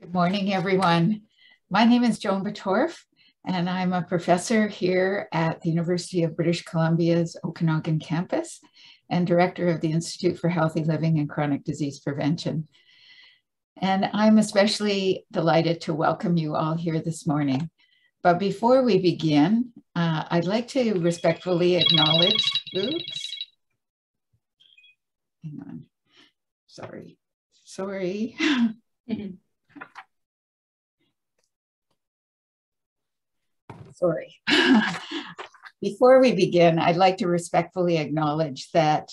Good morning, everyone. My name is Joan Bottorff, and I'm a professor here at the University of British Columbia's Okanagan campus and director of the Institute for Healthy Living and Chronic Disease Prevention. And I'm especially delighted to welcome you all here this morning. But before we begin, uh, I'd like to respectfully acknowledge, oops, hang on, sorry, sorry. sorry. Before we begin, I'd like to respectfully acknowledge that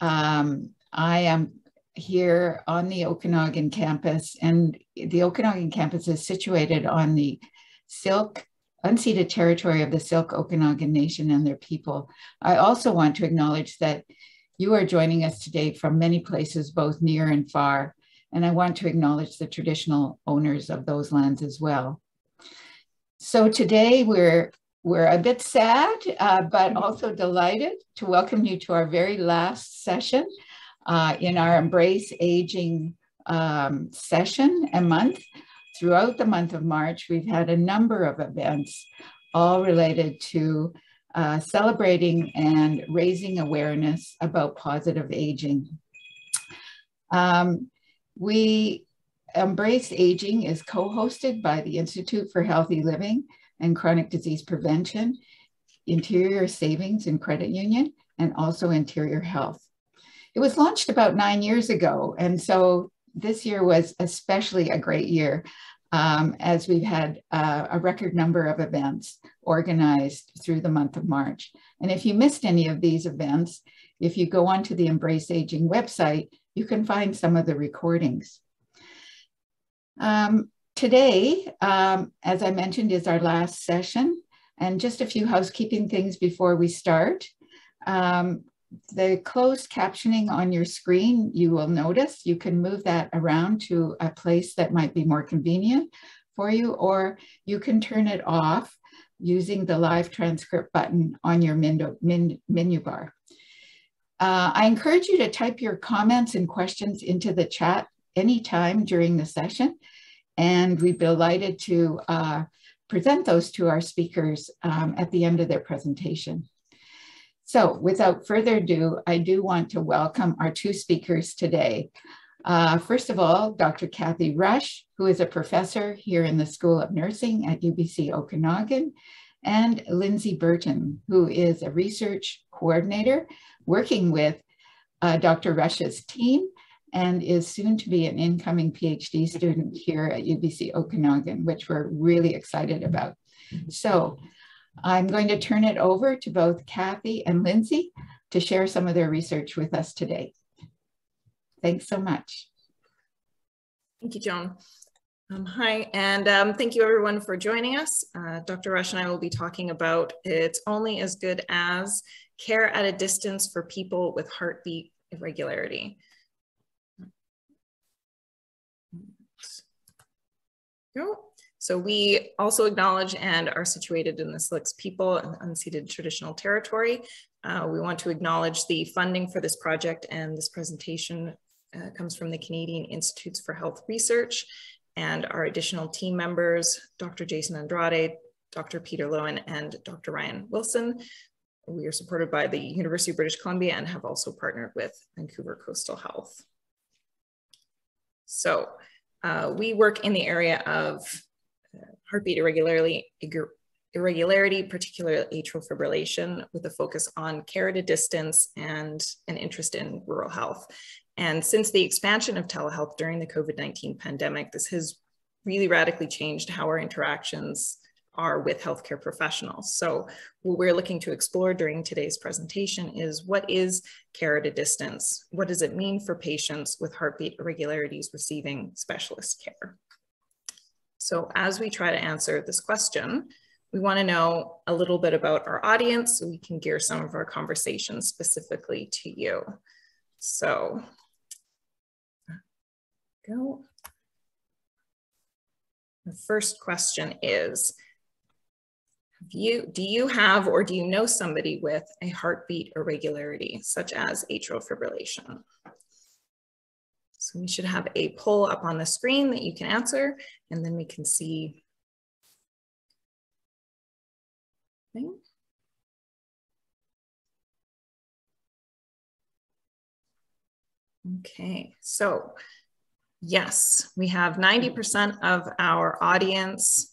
um, I am here on the Okanagan campus, and the Okanagan campus is situated on the Syilx, unceded territory of the Syilx Okanagan Nation and their people. I also want to acknowledge that you are joining us today from many places, both near and far, and I want to acknowledge the traditional owners of those lands as well. So today we're we're a bit sad, uh, but also delighted to welcome you to our very last session uh, in our Embrace Aging um, session a month. Throughout the month of March, we've had a number of events all related to uh, celebrating and raising awareness about positive aging. Um, we Embrace Aging is co-hosted by the Institute for Healthy Living and Chronic Disease Prevention, Interior Savings and Credit Union, and also Interior Health. It was launched about nine years ago, and so this year was especially a great year um, as we've had uh, a record number of events organized through the month of March. And if you missed any of these events, if you go onto the Embrace Aging website, you can find some of the recordings. Um, today, um, as I mentioned, is our last session. And just a few housekeeping things before we start. Um, the closed captioning on your screen, you will notice you can move that around to a place that might be more convenient for you, or you can turn it off using the live transcript button on your menu, menu bar. Uh, I encourage you to type your comments and questions into the chat anytime during the session. And we'd be delighted to uh, present those to our speakers um, at the end of their presentation. So without further ado, I do want to welcome our two speakers today. Uh, first of all, Dr. Kathy Rush, who is a professor here in the School of Nursing at UBC Okanagan, and Lindsay Burton, who is a research coordinator working with uh, Dr. Rush's team and is soon to be an incoming PhD student here at UBC Okanagan, which we're really excited about. So I'm going to turn it over to both Kathy and Lindsay to share some of their research with us today. Thanks so much. Thank you, Joan. Um, hi, and um, thank you everyone for joining us. Uh, Dr. Rush and I will be talking about It's Only as Good as Care at a Distance for People with Heartbeat Irregularity. So we also acknowledge and are situated in the Syilx people and unceded traditional territory. Uh, we want to acknowledge the funding for this project and this presentation uh, comes from the Canadian Institutes for Health Research and our additional team members, Dr. Jason Andrade, Dr. Peter Loewen, and Dr. Ryan Wilson. We are supported by the University of British Columbia and have also partnered with Vancouver Coastal Health. So uh, we work in the area of uh, heartbeat irregularity, irregularity, particularly atrial fibrillation, with a focus on care at a distance and an interest in rural health. And since the expansion of telehealth during the COVID-19 pandemic, this has really radically changed how our interactions are with healthcare professionals. So what we're looking to explore during today's presentation is what is care at a distance? What does it mean for patients with heartbeat irregularities receiving specialist care? So as we try to answer this question, we wanna know a little bit about our audience so we can gear some of our conversations specifically to you. So, go. The first question is, you, do you have or do you know somebody with a heartbeat irregularity, such as atrial fibrillation? So we should have a poll up on the screen that you can answer, and then we can see. Okay, so yes, we have 90% of our audience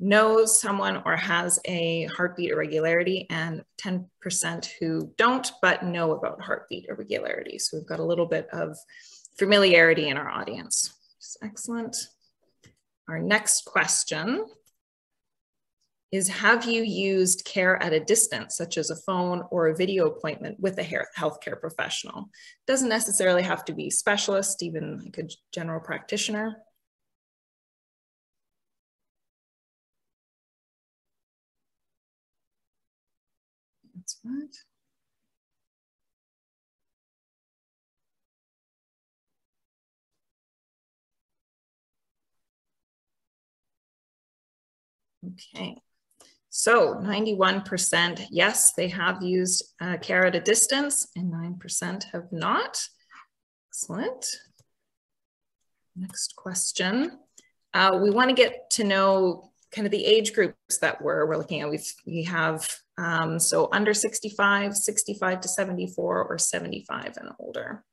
knows someone or has a heartbeat irregularity and 10% who don't but know about heartbeat irregularity. So we've got a little bit of familiarity in our audience. excellent. Our next question is have you used care at a distance, such as a phone or a video appointment with a healthcare professional? Doesn't necessarily have to be specialist, even like a general practitioner. That's right. Okay. So 91% yes, they have used uh, care at a distance and 9% have not. Excellent. Next question. Uh, we want to get to know kind of the age groups that we're, we're looking at. We've, we have, um, so under 65, 65 to 74, or 75 and older.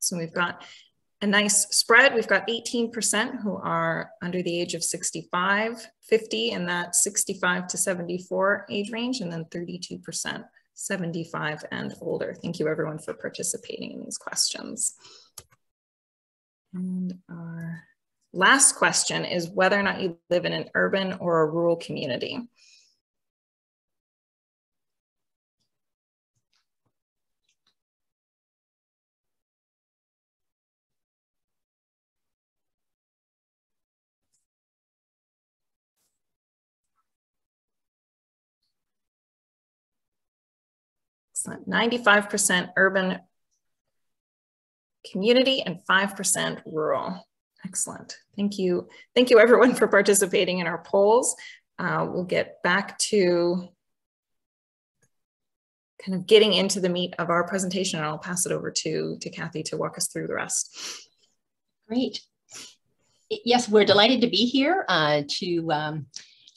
So we've got a nice spread. We've got 18% who are under the age of 65, 50 in that 65 to 74 age range, and then 32% 75 and older. Thank you everyone for participating in these questions. And our last question is whether or not you live in an urban or a rural community. 95% urban community and 5% rural. Excellent. Thank you. Thank you everyone for participating in our polls. Uh, we'll get back to kind of getting into the meat of our presentation and I'll pass it over to, to Kathy to walk us through the rest. Great. Yes, we're delighted to be here uh, to um,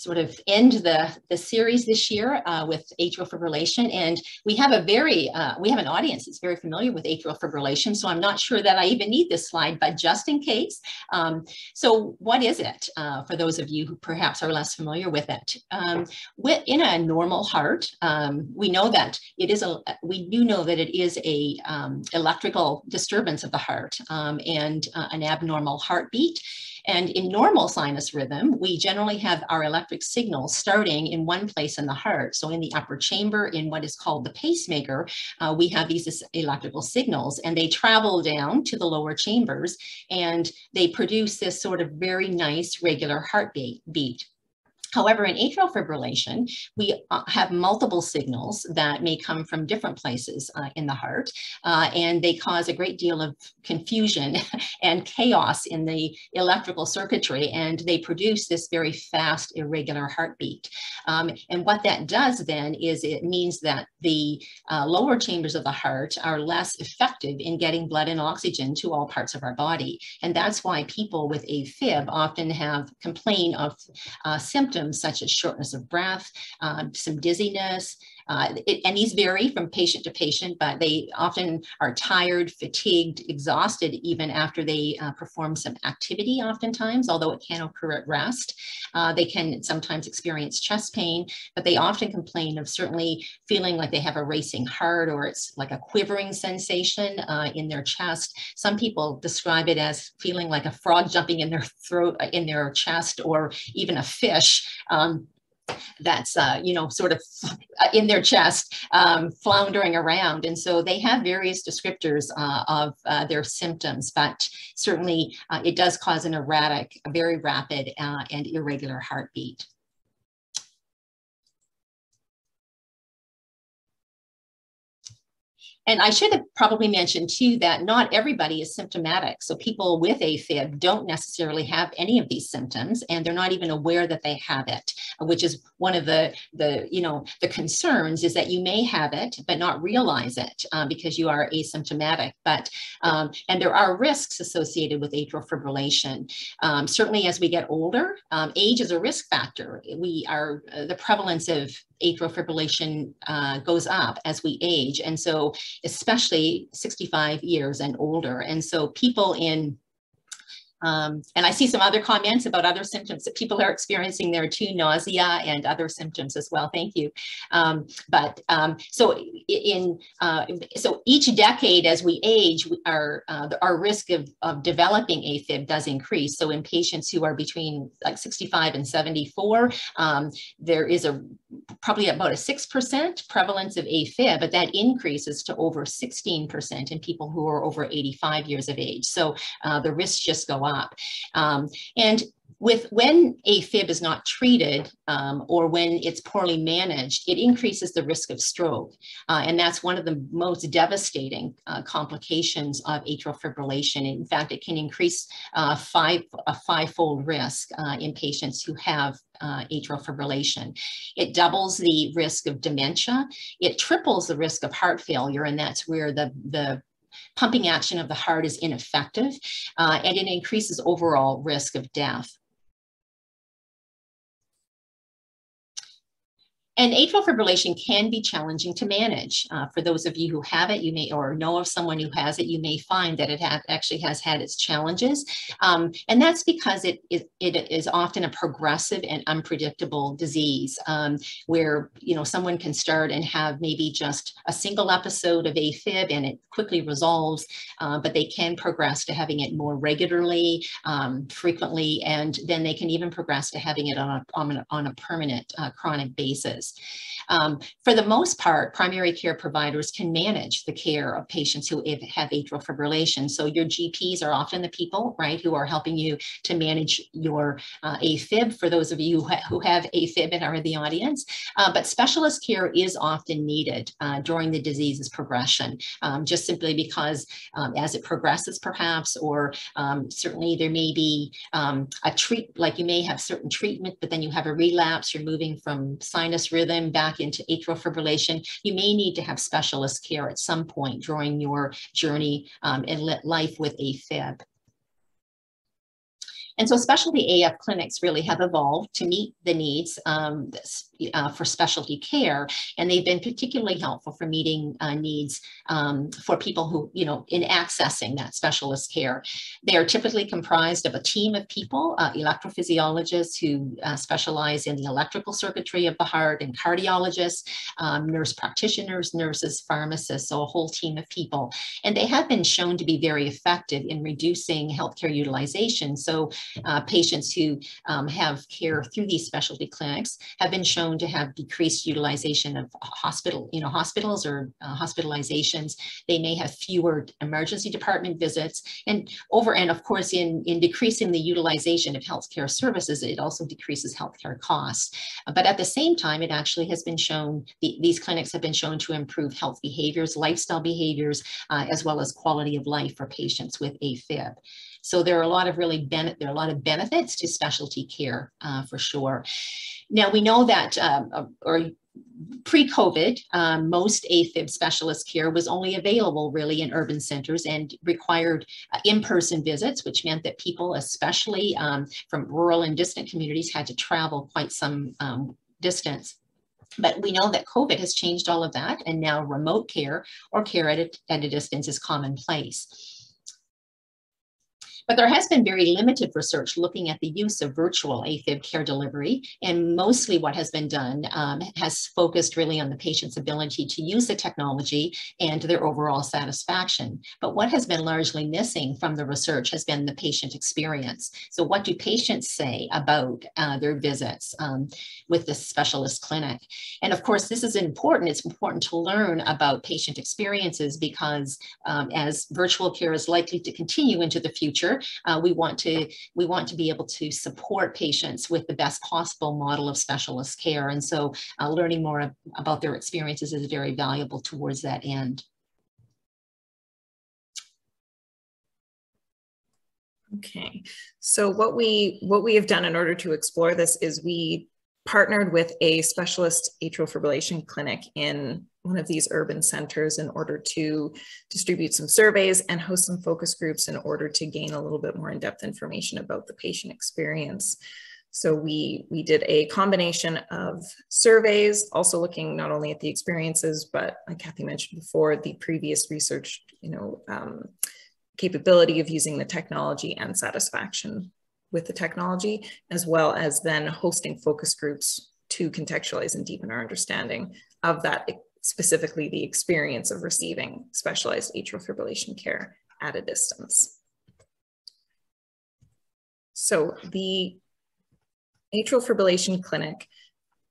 sort of end the, the series this year uh, with atrial fibrillation. And we have a very, uh, we have an audience that's very familiar with atrial fibrillation. So I'm not sure that I even need this slide, but just in case. Um, so what is it uh, for those of you who perhaps are less familiar with it? Um, in a normal heart, um, we know that it is a, we do know that it is a um, electrical disturbance of the heart um, and uh, an abnormal heartbeat. And in normal sinus rhythm, we generally have our electric signals starting in one place in the heart. So in the upper chamber, in what is called the pacemaker, uh, we have these electrical signals and they travel down to the lower chambers and they produce this sort of very nice regular heartbeat. Beat. However, in atrial fibrillation, we uh, have multiple signals that may come from different places uh, in the heart, uh, and they cause a great deal of confusion and chaos in the electrical circuitry, and they produce this very fast, irregular heartbeat. Um, and what that does then is it means that the uh, lower chambers of the heart are less effective in getting blood and oxygen to all parts of our body. And that's why people with AFib often have complain of uh, symptoms symptoms such as shortness of breath, um, some dizziness, uh, it, and these vary from patient to patient, but they often are tired, fatigued, exhausted even after they uh, perform some activity oftentimes, although it can occur at rest. Uh, they can sometimes experience chest pain, but they often complain of certainly feeling like they have a racing heart or it's like a quivering sensation uh, in their chest. Some people describe it as feeling like a frog jumping in their throat, uh, in their chest, or even a fish. Um, that's uh, you know sort of in their chest um, floundering around. And so they have various descriptors uh, of uh, their symptoms but certainly uh, it does cause an erratic a very rapid uh, and irregular heartbeat and I should have probably mentioned too that not everybody is symptomatic. So people with AFib don't necessarily have any of these symptoms and they're not even aware that they have it, which is one of the, the you know, the concerns is that you may have it, but not realize it uh, because you are asymptomatic. But, um, and there are risks associated with atrial fibrillation. Um, certainly as we get older, um, age is a risk factor. We are, uh, the prevalence of atrial fibrillation uh, goes up as we age. And so, especially 65 years and older. And so, people in um, and I see some other comments about other symptoms that people are experiencing there too, nausea and other symptoms as well. Thank you. Um, but um, so in uh, so each decade as we age, our uh, our risk of, of developing AFib does increase. So in patients who are between like 65 and 74, um, there is a probably about a 6% prevalence of AFib, but that increases to over 16% in people who are over 85 years of age. So uh, the risks just go up. Um, and with when AFib is not treated um, or when it's poorly managed, it increases the risk of stroke. Uh, and that's one of the most devastating uh, complications of atrial fibrillation. In fact, it can increase uh, five, a five-fold risk uh, in patients who have uh, atrial fibrillation. It doubles the risk of dementia. It triples the risk of heart failure, and that's where the, the pumping action of the heart is ineffective, uh, and it increases overall risk of death. And atrial fibrillation can be challenging to manage. Uh, for those of you who have it, you may, or know of someone who has it, you may find that it actually has had its challenges. Um, and that's because it, it, it is often a progressive and unpredictable disease um, where, you know, someone can start and have maybe just a single episode of AFib and it quickly resolves, uh, but they can progress to having it more regularly, um, frequently, and then they can even progress to having it on a, on a, on a permanent uh, chronic basis. Um, for the most part, primary care providers can manage the care of patients who have atrial fibrillation. So your GPs are often the people, right, who are helping you to manage your uh, AFib for those of you who, ha who have AFib and are in the audience. Uh, but specialist care is often needed uh, during the disease's progression, um, just simply because um, as it progresses perhaps, or um, certainly there may be um, a treat, like you may have certain treatment, but then you have a relapse, you're moving from sinus rhythm back into atrial fibrillation, you may need to have specialist care at some point during your journey um, in life with AFib. And so specialty AF clinics really have evolved to meet the needs um, uh, for specialty care. And they've been particularly helpful for meeting uh, needs um, for people who, you know, in accessing that specialist care. They are typically comprised of a team of people, uh, electrophysiologists who uh, specialize in the electrical circuitry of the heart and cardiologists, um, nurse practitioners, nurses, pharmacists, so a whole team of people. And they have been shown to be very effective in reducing healthcare utilization. So uh, patients who um, have care through these specialty clinics have been shown to have decreased utilization of hospital, you know, hospitals or uh, hospitalizations. They may have fewer emergency department visits and over, and of course, in, in decreasing the utilization of healthcare services, it also decreases healthcare costs. But at the same time, it actually has been shown, the, these clinics have been shown to improve health behaviors, lifestyle behaviors, uh, as well as quality of life for patients with AFib. So there are a lot of really benefit, there are a lot of benefits to specialty care uh, for sure. Now we know that, um, uh, or pre-COVID, um, most AFib specialist care was only available really in urban centers and required uh, in-person visits, which meant that people, especially um, from rural and distant communities, had to travel quite some um, distance. But we know that COVID has changed all of that, and now remote care or care at a, at a distance is commonplace. But there has been very limited research looking at the use of virtual AFib care delivery. And mostly what has been done um, has focused really on the patient's ability to use the technology and their overall satisfaction. But what has been largely missing from the research has been the patient experience. So what do patients say about uh, their visits um, with the specialist clinic? And of course, this is important. It's important to learn about patient experiences because um, as virtual care is likely to continue into the future, future. Uh, we want to we want to be able to support patients with the best possible model of specialist care, and so uh, learning more about their experiences is very valuable towards that end. Okay, so what we what we have done in order to explore this is we partnered with a specialist atrial fibrillation clinic in one of these urban centers in order to distribute some surveys and host some focus groups in order to gain a little bit more in-depth information about the patient experience. So we, we did a combination of surveys, also looking not only at the experiences, but like Kathy mentioned before, the previous research, you know, um, capability of using the technology and satisfaction with the technology, as well as then hosting focus groups to contextualize and deepen our understanding of that, specifically the experience of receiving specialized atrial fibrillation care at a distance. So the atrial fibrillation clinic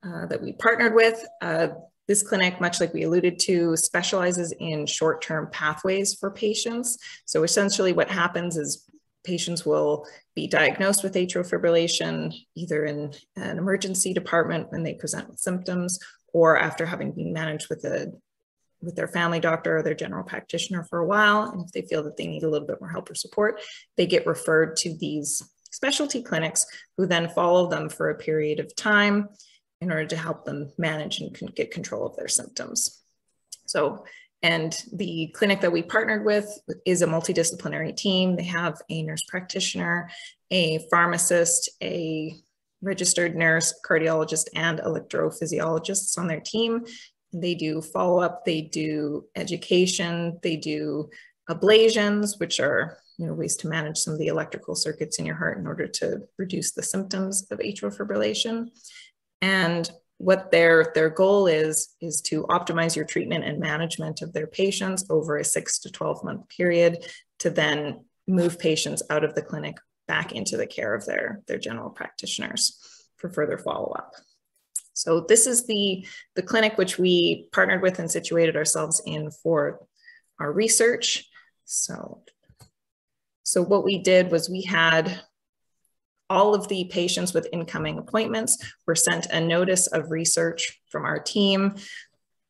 uh, that we partnered with, uh, this clinic, much like we alluded to, specializes in short-term pathways for patients. So essentially what happens is patients will be diagnosed with atrial fibrillation either in an emergency department when they present with symptoms or after having been managed with a with their family doctor or their general practitioner for a while. And if they feel that they need a little bit more help or support, they get referred to these specialty clinics who then follow them for a period of time in order to help them manage and get control of their symptoms. So and the clinic that we partnered with is a multidisciplinary team. They have a nurse practitioner, a pharmacist, a registered nurse, cardiologist, and electrophysiologists on their team. They do follow-up, they do education, they do ablations, which are you know, ways to manage some of the electrical circuits in your heart in order to reduce the symptoms of atrial fibrillation. And what their, their goal is, is to optimize your treatment and management of their patients over a six to 12 month period to then move patients out of the clinic back into the care of their, their general practitioners for further follow-up. So this is the, the clinic which we partnered with and situated ourselves in for our research. So, so what we did was we had all of the patients with incoming appointments were sent a notice of research from our team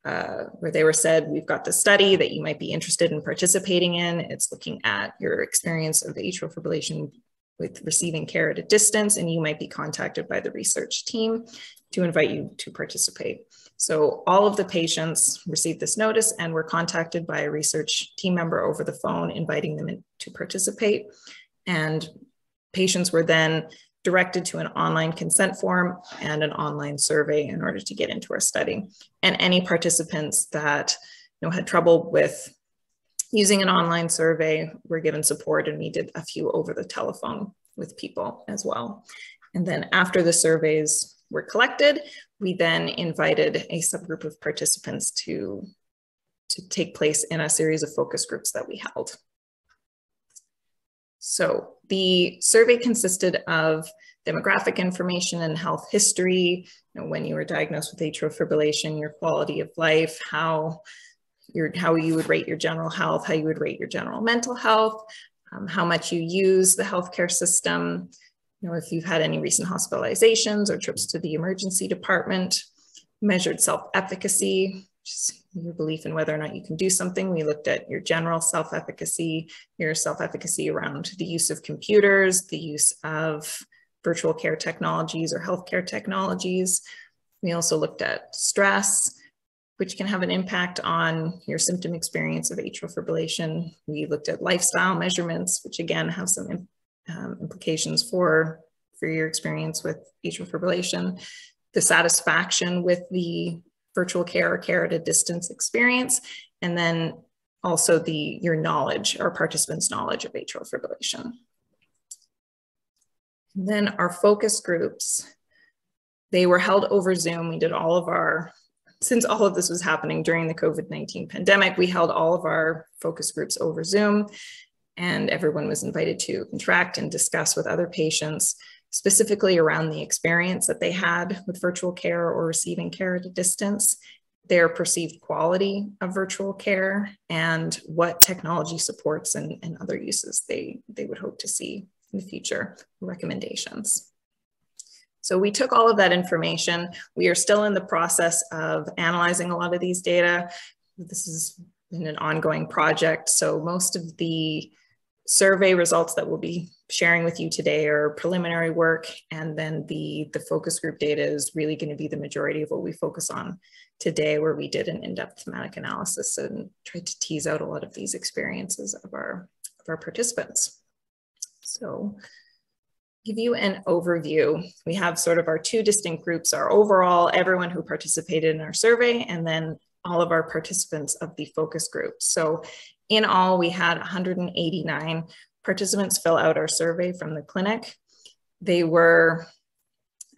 uh, where they were said, we've got the study that you might be interested in participating in. It's looking at your experience of atrial fibrillation with receiving care at a distance, and you might be contacted by the research team to invite you to participate. So all of the patients received this notice and were contacted by a research team member over the phone, inviting them to participate. And Patients were then directed to an online consent form and an online survey in order to get into our study. And any participants that you know, had trouble with using an online survey were given support and we did a few over the telephone with people as well. And then after the surveys were collected, we then invited a subgroup of participants to, to take place in a series of focus groups that we held. So the survey consisted of demographic information and health history, you know, when you were diagnosed with atrial fibrillation, your quality of life, how, your, how you would rate your general health, how you would rate your general mental health, um, how much you use the healthcare system, you know, if you've had any recent hospitalizations or trips to the emergency department, measured self-efficacy, your belief in whether or not you can do something. We looked at your general self-efficacy, your self-efficacy around the use of computers, the use of virtual care technologies or healthcare technologies. We also looked at stress, which can have an impact on your symptom experience of atrial fibrillation. We looked at lifestyle measurements, which again have some um, implications for, for your experience with atrial fibrillation. The satisfaction with the virtual care or care at a distance experience, and then also the your knowledge or participants' knowledge of atrial fibrillation. And then our focus groups, they were held over Zoom. We did all of our, since all of this was happening during the COVID-19 pandemic, we held all of our focus groups over Zoom and everyone was invited to interact and discuss with other patients specifically around the experience that they had with virtual care or receiving care at a distance, their perceived quality of virtual care, and what technology supports and, and other uses they, they would hope to see in the future, recommendations. So we took all of that information. We are still in the process of analyzing a lot of these data. This is an ongoing project. So most of the survey results that will be sharing with you today are preliminary work, and then the, the focus group data is really going to be the majority of what we focus on today, where we did an in-depth thematic analysis and tried to tease out a lot of these experiences of our, of our participants. So give you an overview. We have sort of our two distinct groups, our overall, everyone who participated in our survey, and then all of our participants of the focus group. So in all, we had 189 participants fill out our survey from the clinic. They were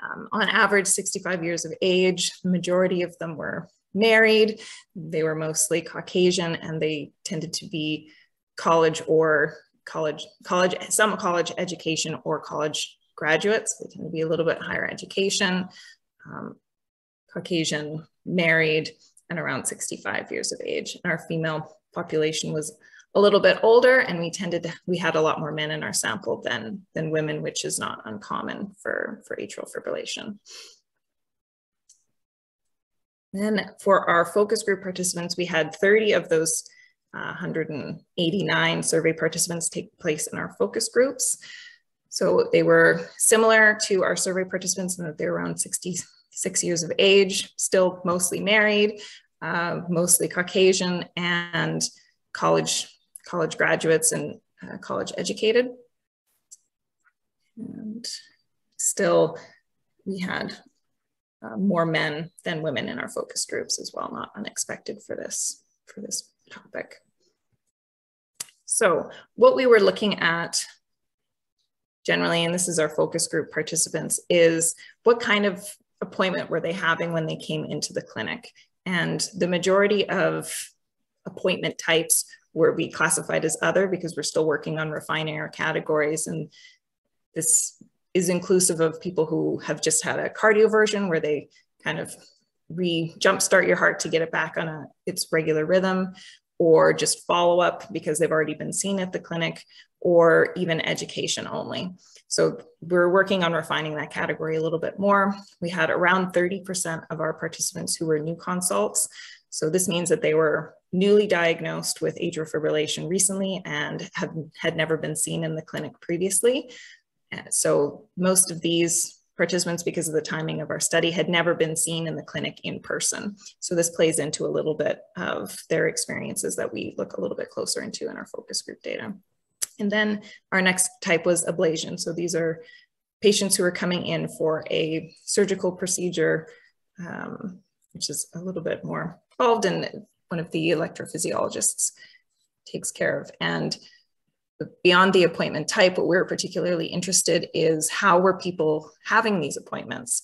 um, on average 65 years of age. The majority of them were married. They were mostly Caucasian and they tended to be college or college, college, some college education or college graduates. They tend to be a little bit higher education, um, Caucasian, married, and around 65 years of age. And our female population was a little bit older and we tended to, we had a lot more men in our sample than, than women, which is not uncommon for, for atrial fibrillation. Then for our focus group participants, we had 30 of those uh, 189 survey participants take place in our focus groups. So they were similar to our survey participants in that they're around 66 years of age, still mostly married, uh, mostly Caucasian and college, college graduates and uh, college educated. And still we had uh, more men than women in our focus groups as well, not unexpected for this, for this topic. So what we were looking at generally, and this is our focus group participants, is what kind of appointment were they having when they came into the clinic? And the majority of appointment types were we classified as other because we're still working on refining our categories. And this is inclusive of people who have just had a cardioversion where they kind of re jumpstart your heart to get it back on a, its regular rhythm or just follow up because they've already been seen at the clinic or even education only. So we're working on refining that category a little bit more. We had around 30% of our participants who were new consults. So this means that they were newly diagnosed with atrial fibrillation recently and have, had never been seen in the clinic previously. So most of these participants, because of the timing of our study, had never been seen in the clinic in person. So this plays into a little bit of their experiences that we look a little bit closer into in our focus group data. And then our next type was ablation. So these are patients who are coming in for a surgical procedure, um, which is a little bit more involved and one of the electrophysiologists takes care of. And beyond the appointment type, what we're particularly interested is how were people having these appointments?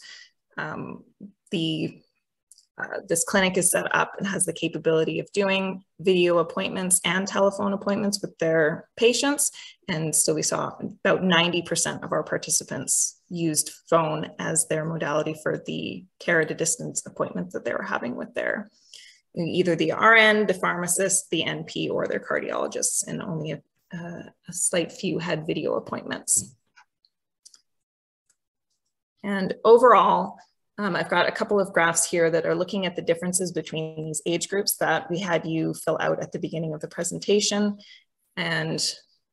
Um, the uh, this clinic is set up and has the capability of doing video appointments and telephone appointments with their patients. And so we saw about 90% of our participants used phone as their modality for the care at a distance appointments that they were having with their either the RN, the pharmacist, the NP, or their cardiologists, and only a, a slight few had video appointments. And overall, um, I've got a couple of graphs here that are looking at the differences between these age groups that we had you fill out at the beginning of the presentation. And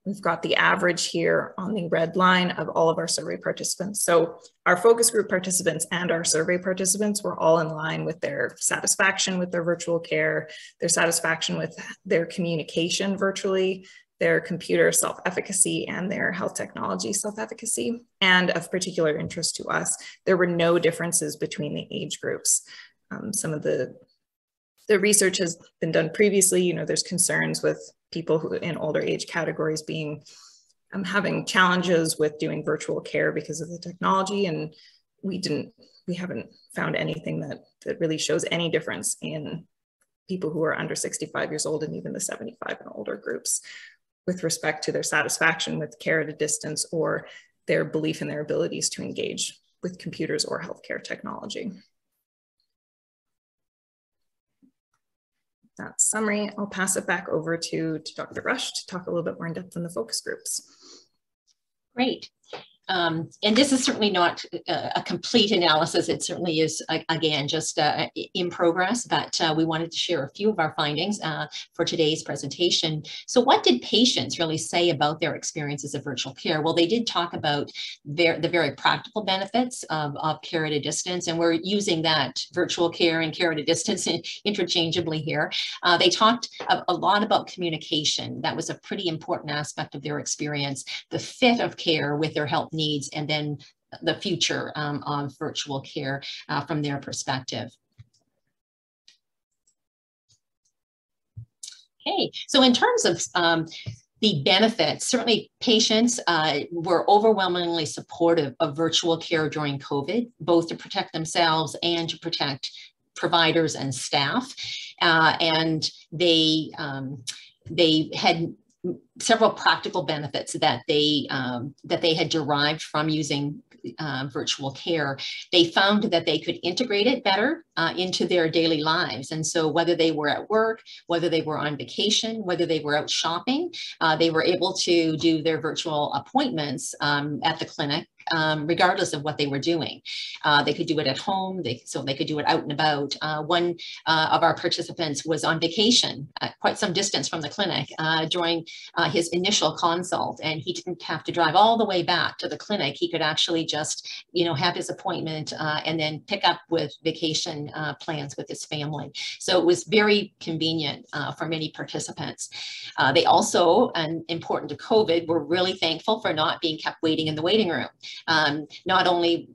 we've got the average here on the red line of all of our survey participants. So our focus group participants and our survey participants were all in line with their satisfaction with their virtual care, their satisfaction with their communication virtually, their computer self-efficacy and their health technology self-efficacy. And of particular interest to us, there were no differences between the age groups. Um, some of the, the research has been done previously, you know, there's concerns with people who in older age categories being um, having challenges with doing virtual care because of the technology. And we didn't, we haven't found anything that, that really shows any difference in people who are under 65 years old and even the 75 and older groups with respect to their satisfaction with care at a distance or their belief in their abilities to engage with computers or healthcare technology. That summary, I'll pass it back over to, to Dr. Rush to talk a little bit more in depth on the focus groups. Great. Um, and this is certainly not a, a, complete analysis. It certainly is, again, just uh, in progress, but uh, we wanted to share a few of our findings uh, for today's presentation. So what did patients really say about their experiences of virtual care? Well, they did talk about their, the very practical benefits of, of care at a distance, and we're using that virtual care and care at a distance interchangeably here. Uh, they talked a, a lot about communication. That was a pretty important aspect of their experience. The fit of care with their health needs and then the future um, of virtual care uh, from their perspective. Okay, so in terms of um, the benefits, certainly patients uh, were overwhelmingly supportive of virtual care during COVID, both to protect themselves and to protect providers and staff. Uh, and they, um, they had several practical benefits that they um, that they had derived from using uh, virtual care. They found that they could integrate it better uh, into their daily lives, and so whether they were at work, whether they were on vacation, whether they were out shopping, uh, they were able to do their virtual appointments um, at the clinic um, regardless of what they were doing. Uh, they could do it at home, they, so they could do it out and about. Uh, one uh, of our participants was on vacation, quite some distance from the clinic uh, during uh, his initial consult, and he didn't have to drive all the way back to the clinic. He could actually just, you know, have his appointment uh, and then pick up with vacation plans with his family. So it was very convenient for many participants. they also, and important to COVID, were really thankful for not being kept waiting in the waiting room um, not only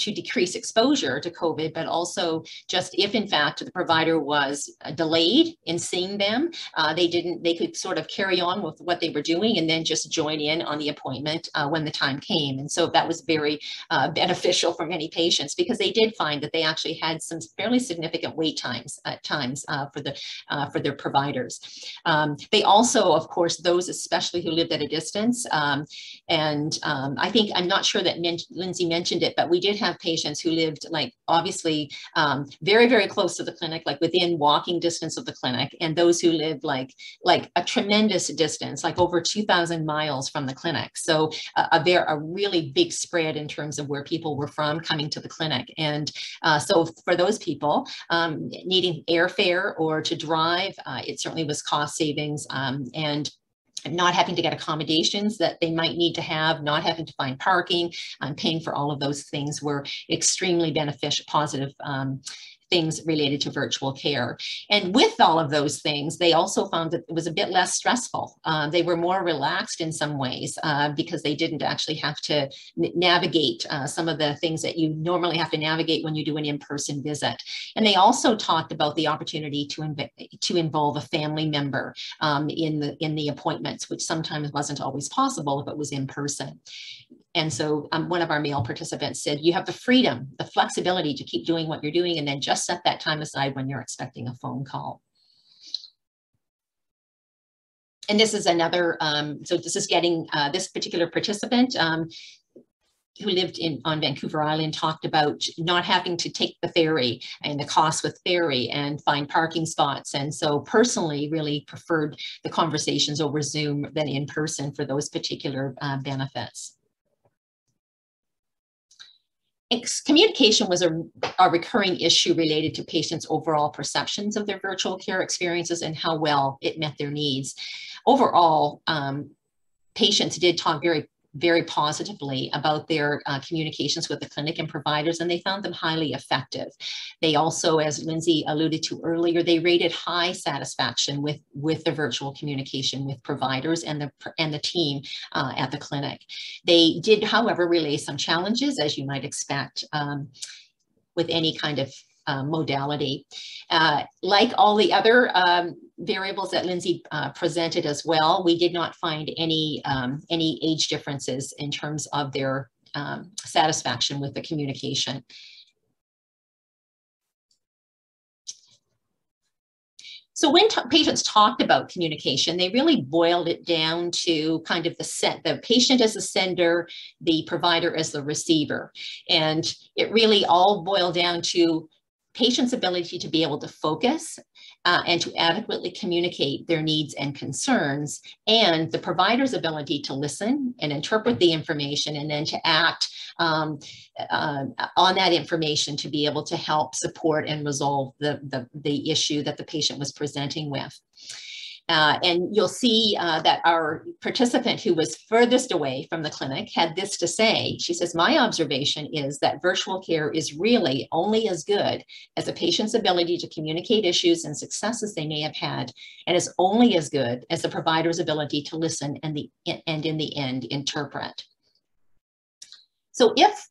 to decrease exposure to COVID, but also just if in fact the provider was uh, delayed in seeing them, uh, they didn't, they could sort of carry on with what they were doing and then just join in on the appointment uh, when the time came. And so that was very uh, beneficial for many patients because they did find that they actually had some fairly significant wait times at times uh, for the uh, for their providers. Um, they also, of course, those especially who lived at a distance, um, and um, I think I'm not sure that Lindsay mentioned it, but we did have have patients who lived like obviously um, very, very close to the clinic, like within walking distance of the clinic, and those who lived like like a tremendous distance, like over 2,000 miles from the clinic. So uh, a, very, a really big spread in terms of where people were from coming to the clinic. And uh, so for those people um, needing airfare or to drive, uh, it certainly was cost savings um, and not having to get accommodations that they might need to have, not having to find parking, um, paying for all of those things were extremely beneficial, positive um, things related to virtual care. And with all of those things, they also found that it was a bit less stressful. Uh, they were more relaxed in some ways uh, because they didn't actually have to navigate uh, some of the things that you normally have to navigate when you do an in-person visit. And they also talked about the opportunity to, to involve a family member um, in, the, in the appointments, which sometimes wasn't always possible if it was in person. And so um, one of our male participants said, you have the freedom, the flexibility to keep doing what you're doing and then just set that time aside when you're expecting a phone call. And this is another, um, so this is getting, uh, this particular participant um, who lived in on Vancouver Island talked about not having to take the ferry and the cost with ferry and find parking spots. And so personally really preferred the conversations over Zoom than in person for those particular uh, benefits communication was a, a, recurring issue related to patients' overall perceptions of their virtual care experiences and how well it met their needs. Overall, um, patients did talk very very positively about their uh, communications with the clinic and providers, and they found them highly effective. They also, as Lindsay alluded to earlier, they rated high satisfaction with, with the virtual communication with providers and the, and the team uh, at the clinic. They did, however, relay some challenges, as you might expect, um, with any kind of uh, modality. Uh, like all the other um, variables that Lindsay uh, presented as well, we did not find any, um, any age differences in terms of their um, satisfaction with the communication. So when patients talked about communication, they really boiled it down to kind of the set, the patient as the sender, the provider as the receiver. And it really all boiled down to patient's ability to be able to focus uh, and to adequately communicate their needs and concerns, and the provider's ability to listen and interpret the information and then to act um, uh, on that information to be able to help support and resolve the, the, the issue that the patient was presenting with. Uh, and you'll see uh, that our participant who was furthest away from the clinic had this to say. She says, my observation is that virtual care is really only as good as a patient's ability to communicate issues and successes they may have had, and is only as good as the provider's ability to listen and, the, and in the end, interpret. So if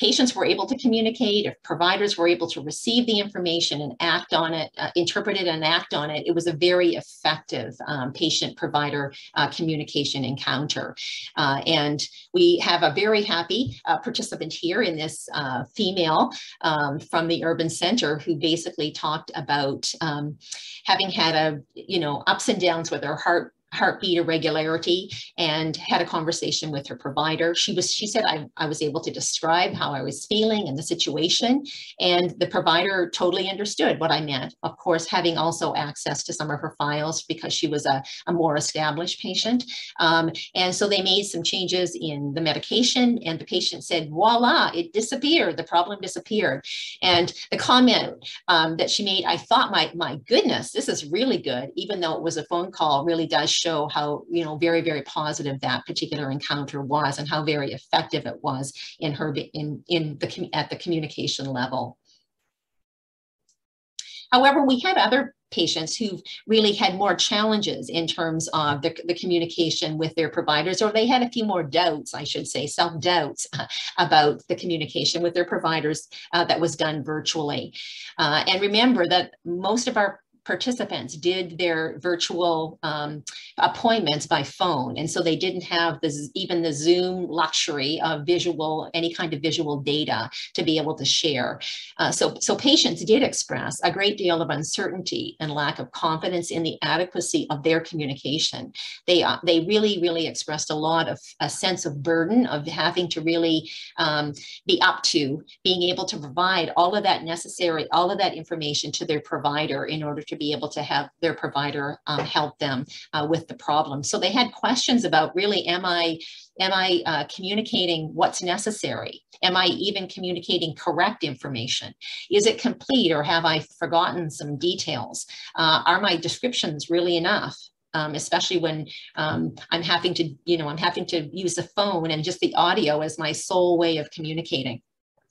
patients were able to communicate, if providers were able to receive the information and act on it, uh, interpret it and act on it, it was a very effective um, patient-provider uh, communication encounter. Uh, and we have a very happy uh, participant here in this uh, female um, from the urban center who basically talked about um, having had a, you know, ups and downs with her heart heartbeat irregularity and had a conversation with her provider. She was, she said, I, I was able to describe how I was feeling and the situation. And the provider totally understood what I meant. Of course, having also access to some of her files because she was a, a more established patient. Um, and so they made some changes in the medication and the patient said, voila, it disappeared. The problem disappeared. And the comment um, that she made, I thought, my, my goodness, this is really good, even though it was a phone call, really does show how, you know, very, very positive that particular encounter was and how very effective it was in her, in, in the, at the communication level. However, we had other patients who've really had more challenges in terms of the, the, communication with their providers, or they had a few more doubts, I should say, self-doubts uh, about the communication with their providers uh, that was done virtually. Uh, and remember that most of our participants did their virtual um, appointments by phone. And so they didn't have this, even the Zoom luxury of visual, any kind of visual data to be able to share. Uh, so, so patients did express a great deal of uncertainty and lack of confidence in the adequacy of their communication. They, uh, they really, really expressed a lot of a sense of burden of having to really um, be up to being able to provide all of that necessary, all of that information to their provider in order to be able to have their provider um, help them uh, with the problem. So they had questions about really, am I, am I uh, communicating what's necessary? Am I even communicating correct information? Is it complete or have I forgotten some details? Uh, are my descriptions really enough? Um, especially when um, I'm having to, you know, I'm having to use the phone and just the audio as my sole way of communicating.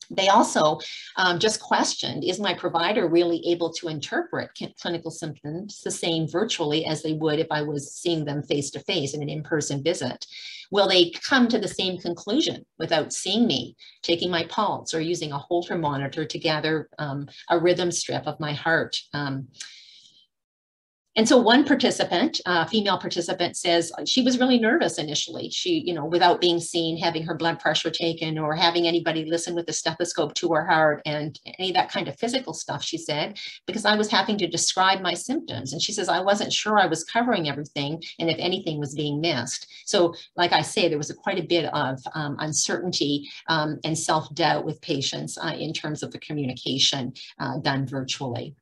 They also um, just questioned, is my provider really able to interpret clinical symptoms the same virtually as they would if I was seeing them face to face in an in-person visit? Will they come to the same conclusion without seeing me, taking my pulse or using a Holter monitor to gather um, a rhythm strip of my heart? Um, and so one participant, uh, female participant says she was really nervous initially. She, you know, without being seen, having her blood pressure taken or having anybody listen with a stethoscope to her heart and any of that kind of physical stuff, she said, because I was having to describe my symptoms. And she says, I wasn't sure I was covering everything and if anything was being missed. So like I say, there was a, quite a bit of um, uncertainty um, and self-doubt with patients uh, in terms of the communication uh, done virtually.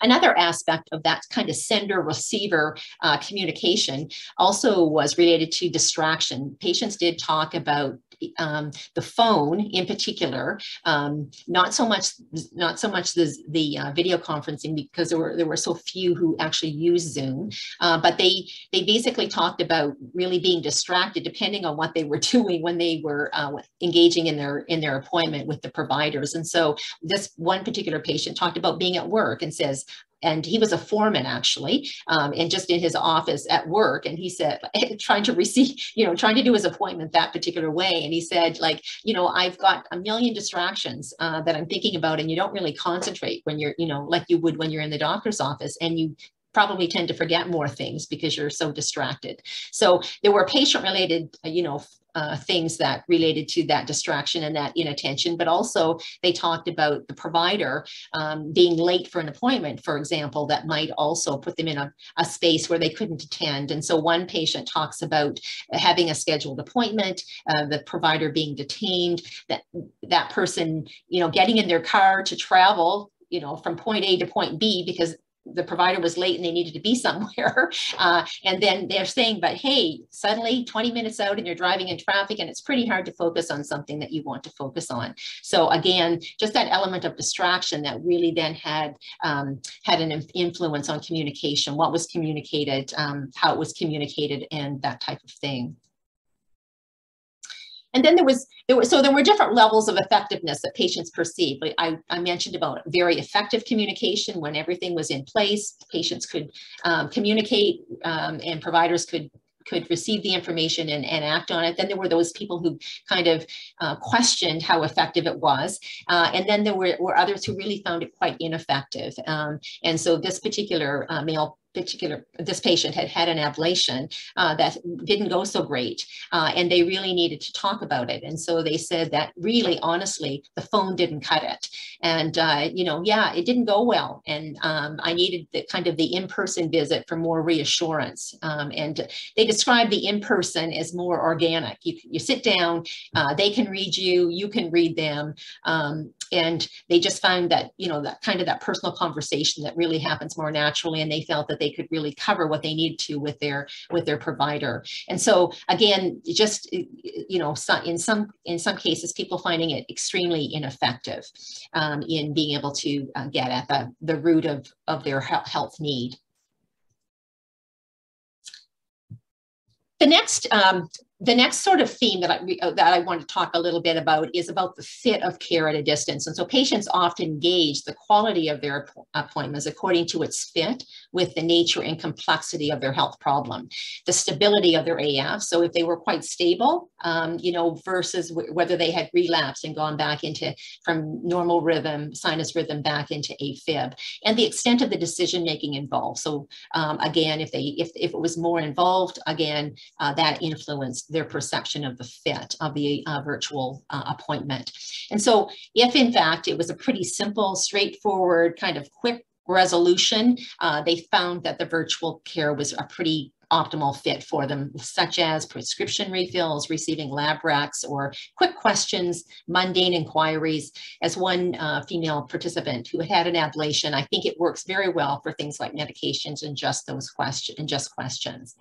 Another aspect of that kind of sender receiver uh, communication also was related to distraction. Patients did talk about um, the phone in particular, um, not so much not so much the, the uh, video conferencing because there were there were so few who actually used Zoom, uh, but they they basically talked about really being distracted depending on what they were doing when they were uh, engaging in their in their appointment with the providers. And so this one particular patient talked about being at work and says, and he was a foreman actually, um, and just in his office at work. And he said, trying to receive, you know, trying to do his appointment that particular way. And he said, like, you know, I've got a million distractions uh, that I'm thinking about, and you don't really concentrate when you're, you know, like you would when you're in the doctor's office, and you probably tend to forget more things because you're so distracted. So there were patient related, you know, uh, things that related to that distraction and that inattention, but also they talked about the provider um, being late for an appointment, for example, that might also put them in a, a space where they couldn't attend. And so one patient talks about having a scheduled appointment, uh, the provider being detained, that that person, you know, getting in their car to travel you know, from point A to point B because the provider was late and they needed to be somewhere. Uh, and then they're saying, but hey, suddenly 20 minutes out and you're driving in traffic and it's pretty hard to focus on something that you want to focus on. So again, just that element of distraction that really then had um, had an influence on communication, what was communicated, um, how it was communicated and that type of thing. And then there was, there were, so there were different levels of effectiveness that patients perceived. I, I mentioned about very effective communication when everything was in place, patients could um, communicate um, and providers could could receive the information and, and act on it. Then there were those people who kind of uh, questioned how effective it was. Uh, and then there were, were others who really found it quite ineffective. Um, and so this particular uh, male particular, this patient had had an ablation uh, that didn't go so great uh, and they really needed to talk about it. And so they said that really, honestly, the phone didn't cut it. And, uh, you know, yeah, it didn't go well. And um, I needed the kind of the in-person visit for more reassurance. Um, and they described the in-person as more organic. You, you sit down, uh, they can read you, you can read them. Um, and they just found that, you know, that kind of that personal conversation that really happens more naturally. And they felt that they could really cover what they need to with their with their provider. And so again, just you know, in some in some cases, people finding it extremely ineffective um, in being able to uh, get at the the root of of their health need. The next um, the next sort of theme that I, uh, that I want to talk a little bit about is about the fit of care at a distance. And so patients often gauge the quality of their appointments according to its fit with the nature and complexity of their health problem, the stability of their AF. So if they were quite stable, um, you know, versus whether they had relapsed and gone back into from normal rhythm, sinus rhythm back into AFib, and the extent of the decision making involved. So um, again, if they if, if it was more involved, again, uh, that influenced their perception of the fit of the uh, virtual uh, appointment. And so if in fact it was a pretty simple, straightforward, kind of quick resolution, uh, they found that the virtual care was a pretty optimal fit for them, such as prescription refills, receiving lab reqs, or quick questions, mundane inquiries. As one uh, female participant who had an ablation, I think it works very well for things like medications and just those questions and just questions.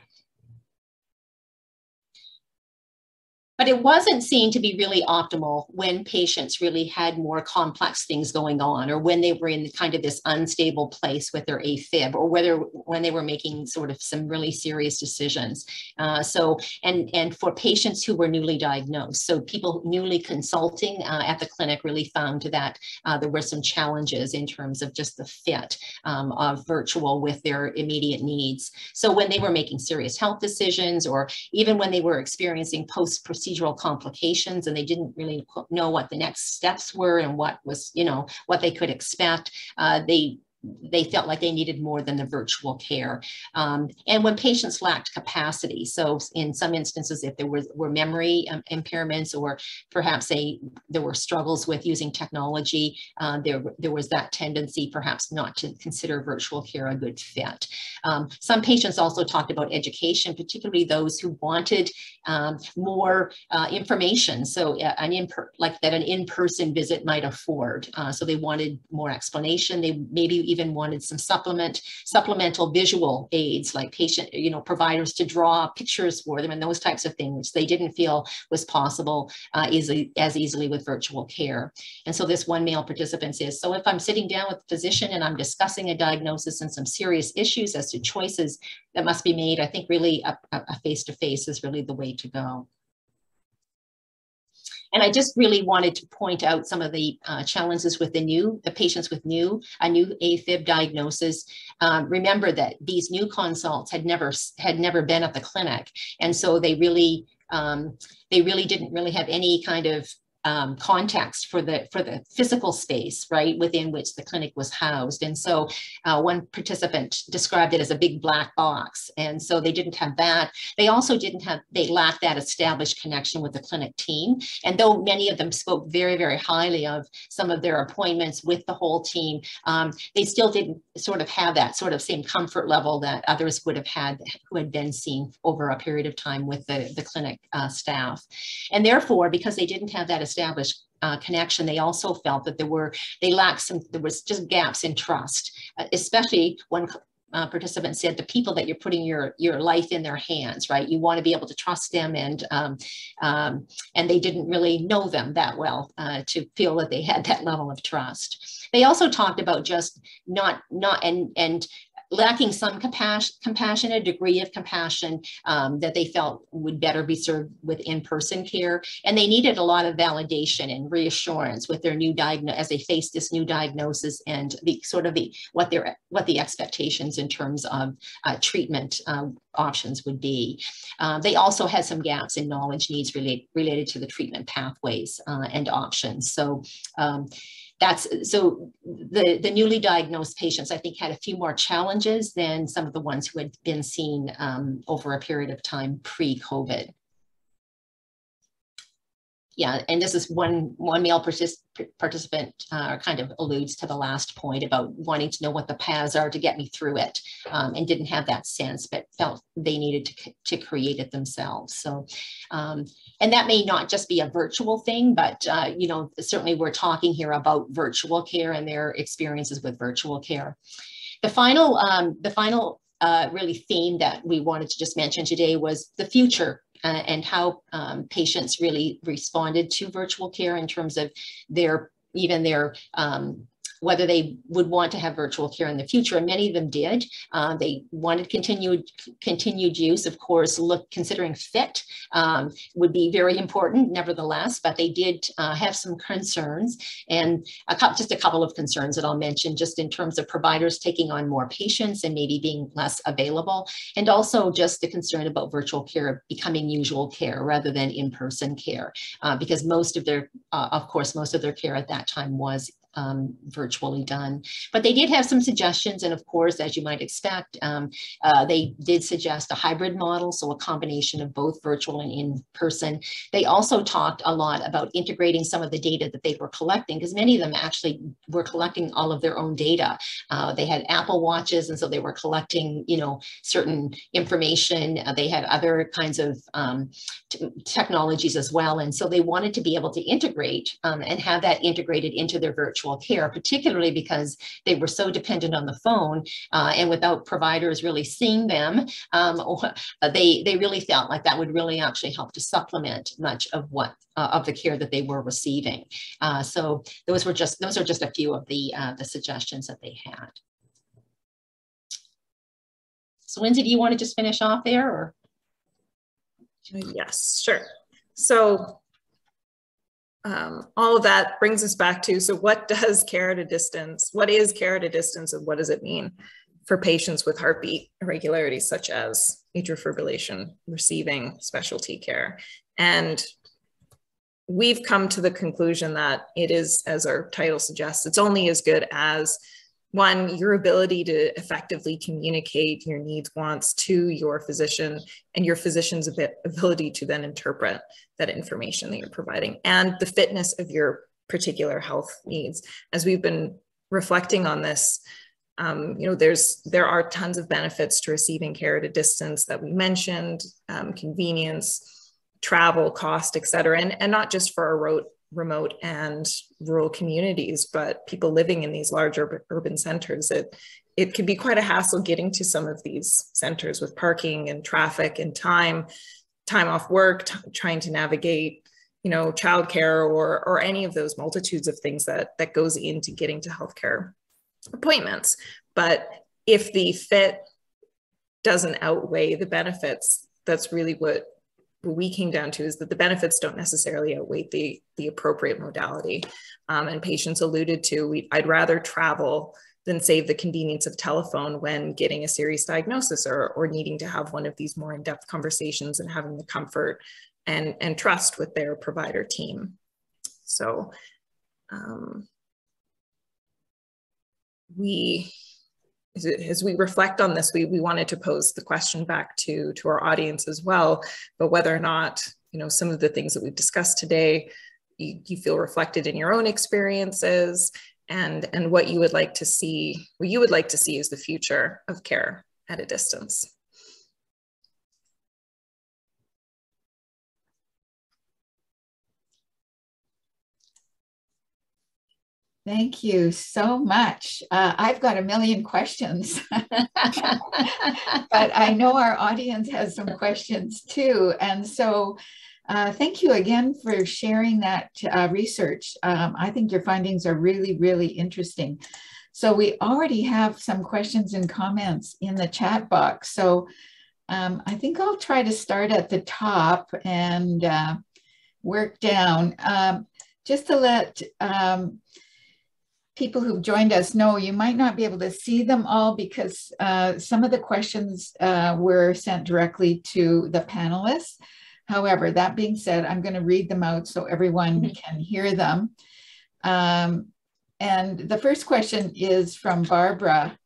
But it wasn't seen to be really optimal when patients really had more complex things going on or when they were in kind of this unstable place with their AFib or whether when they were making sort of some really serious decisions. Uh, so, and, and for patients who were newly diagnosed, so people newly consulting uh, at the clinic really found that uh, there were some challenges in terms of just the fit um, of virtual with their immediate needs. So when they were making serious health decisions or even when they were experiencing post-procedural procedural complications and they didn't really know what the next steps were and what was, you know, what they could expect. Uh, they they felt like they needed more than the virtual care. Um, and when patients lacked capacity, so in some instances, if there were, were memory um, impairments or perhaps they, there were struggles with using technology, uh, there, there was that tendency perhaps not to consider virtual care a good fit. Um, some patients also talked about education, particularly those who wanted um, more uh, information. So uh, an in like that an in-person visit might afford. Uh, so they wanted more explanation. They maybe even wanted some supplement, supplemental visual aids like patient, you know, providers to draw pictures for them and those types of things they didn't feel was possible uh, as easily with virtual care. And so this one male participant says, so if I'm sitting down with a physician and I'm discussing a diagnosis and some serious issues as to choices that must be made, I think really a face-to-face -face is really the way to go. And I just really wanted to point out some of the uh, challenges with the new, the patients with new, a new AFib diagnosis. Um, remember that these new consults had never, had never been at the clinic. And so they really, um, they really didn't really have any kind of um, context for the for the physical space, right, within which the clinic was housed. And so uh, one participant described it as a big black box. And so they didn't have that. They also didn't have, they lacked that established connection with the clinic team. And though many of them spoke very, very highly of some of their appointments with the whole team, um, they still didn't sort of have that sort of same comfort level that others would have had who had been seen over a period of time with the, the clinic uh, staff. And therefore, because they didn't have that establish uh, connection, they also felt that there were, they lacked some, there was just gaps in trust, uh, especially when uh, participant said the people that you're putting your your life in their hands right? You want to be able to trust them and um, um, and they didn't really know them that well uh, to feel that they had that level of trust. They also talked about just not not and and lacking some compassion, compassion, a degree of compassion um, that they felt would better be served with in-person care. And they needed a lot of validation and reassurance with their new diagnosis as they faced this new diagnosis and the sort of the what their what the expectations in terms of uh, treatment um, options would be. Um, they also had some gaps in knowledge needs relate, related to the treatment pathways uh, and options. So um, that's so the, the newly diagnosed patients, I think, had a few more challenges than some of the ones who had been seen um, over a period of time pre-COVID yeah, and this is one one male particip participant uh, kind of alludes to the last point about wanting to know what the paths are to get me through it, um, and didn't have that sense, but felt they needed to to create it themselves. So, um, and that may not just be a virtual thing, but uh, you know, certainly we're talking here about virtual care and their experiences with virtual care. The final um, the final uh, really theme that we wanted to just mention today was the future uh, and how um, patients really responded to virtual care in terms of their even their um, whether they would want to have virtual care in the future, and many of them did. Uh, they wanted continued continued use. Of course, look considering fit um, would be very important, nevertheless. But they did uh, have some concerns, and a couple, just a couple of concerns that I'll mention, just in terms of providers taking on more patients and maybe being less available, and also just the concern about virtual care becoming usual care rather than in-person care, uh, because most of their, uh, of course, most of their care at that time was um, virtually done. But they did have some suggestions. And of course, as you might expect, um, uh, they did suggest a hybrid model, so a combination of both virtual and in person. They also talked a lot about integrating some of the data that they were collecting, because many of them actually were collecting all of their own data. Uh, they had Apple Watches, and so they were collecting, you know, certain information. Uh, they had other kinds of um, technologies as well. And so they wanted to be able to integrate um, and have that integrated into their virtual care, particularly because they were so dependent on the phone uh, and without providers really seeing them, um, uh, they, they really felt like that would really actually help to supplement much of what uh, of the care that they were receiving. Uh, so those were just those are just a few of the uh, the suggestions that they had. So Lindsay, do you want to just finish off there or? Yes, sure. So um, all of that brings us back to so what does care at a distance what is care at a distance and what does it mean for patients with heartbeat irregularities such as atrial fibrillation receiving specialty care? And we've come to the conclusion that it is as our title suggests it's only as good as one, your ability to effectively communicate your needs, wants to your physician, and your physician's ability to then interpret that information that you're providing, and the fitness of your particular health needs. As we've been reflecting on this, um, you know, there's there are tons of benefits to receiving care at a distance that we mentioned, um, convenience, travel, cost, et cetera, and, and not just for our road remote and rural communities, but people living in these large urban centers, it, it can be quite a hassle getting to some of these centers with parking and traffic and time, time off work, trying to navigate, you know, childcare or, or any of those multitudes of things that, that goes into getting to healthcare appointments. But if the fit doesn't outweigh the benefits, that's really what we came down to is that the benefits don't necessarily outweigh the, the appropriate modality. Um, and patients alluded to, we, I'd rather travel than save the convenience of telephone when getting a serious diagnosis or, or needing to have one of these more in-depth conversations and having the comfort and, and trust with their provider team. So um, we as we reflect on this, we, we wanted to pose the question back to, to our audience as well, but whether or not, you know, some of the things that we've discussed today, you, you feel reflected in your own experiences and, and what you would like to see, what you would like to see is the future of care at a distance. Thank you so much. Uh, I've got a million questions, but I know our audience has some questions too. And so uh, thank you again for sharing that uh, research. Um, I think your findings are really, really interesting. So we already have some questions and comments in the chat box. So um, I think I'll try to start at the top and uh, work down. Um, just to let um, people who've joined us know you might not be able to see them all because uh, some of the questions uh, were sent directly to the panelists. However, that being said, I'm going to read them out so everyone mm -hmm. can hear them. Um, and the first question is from Barbara.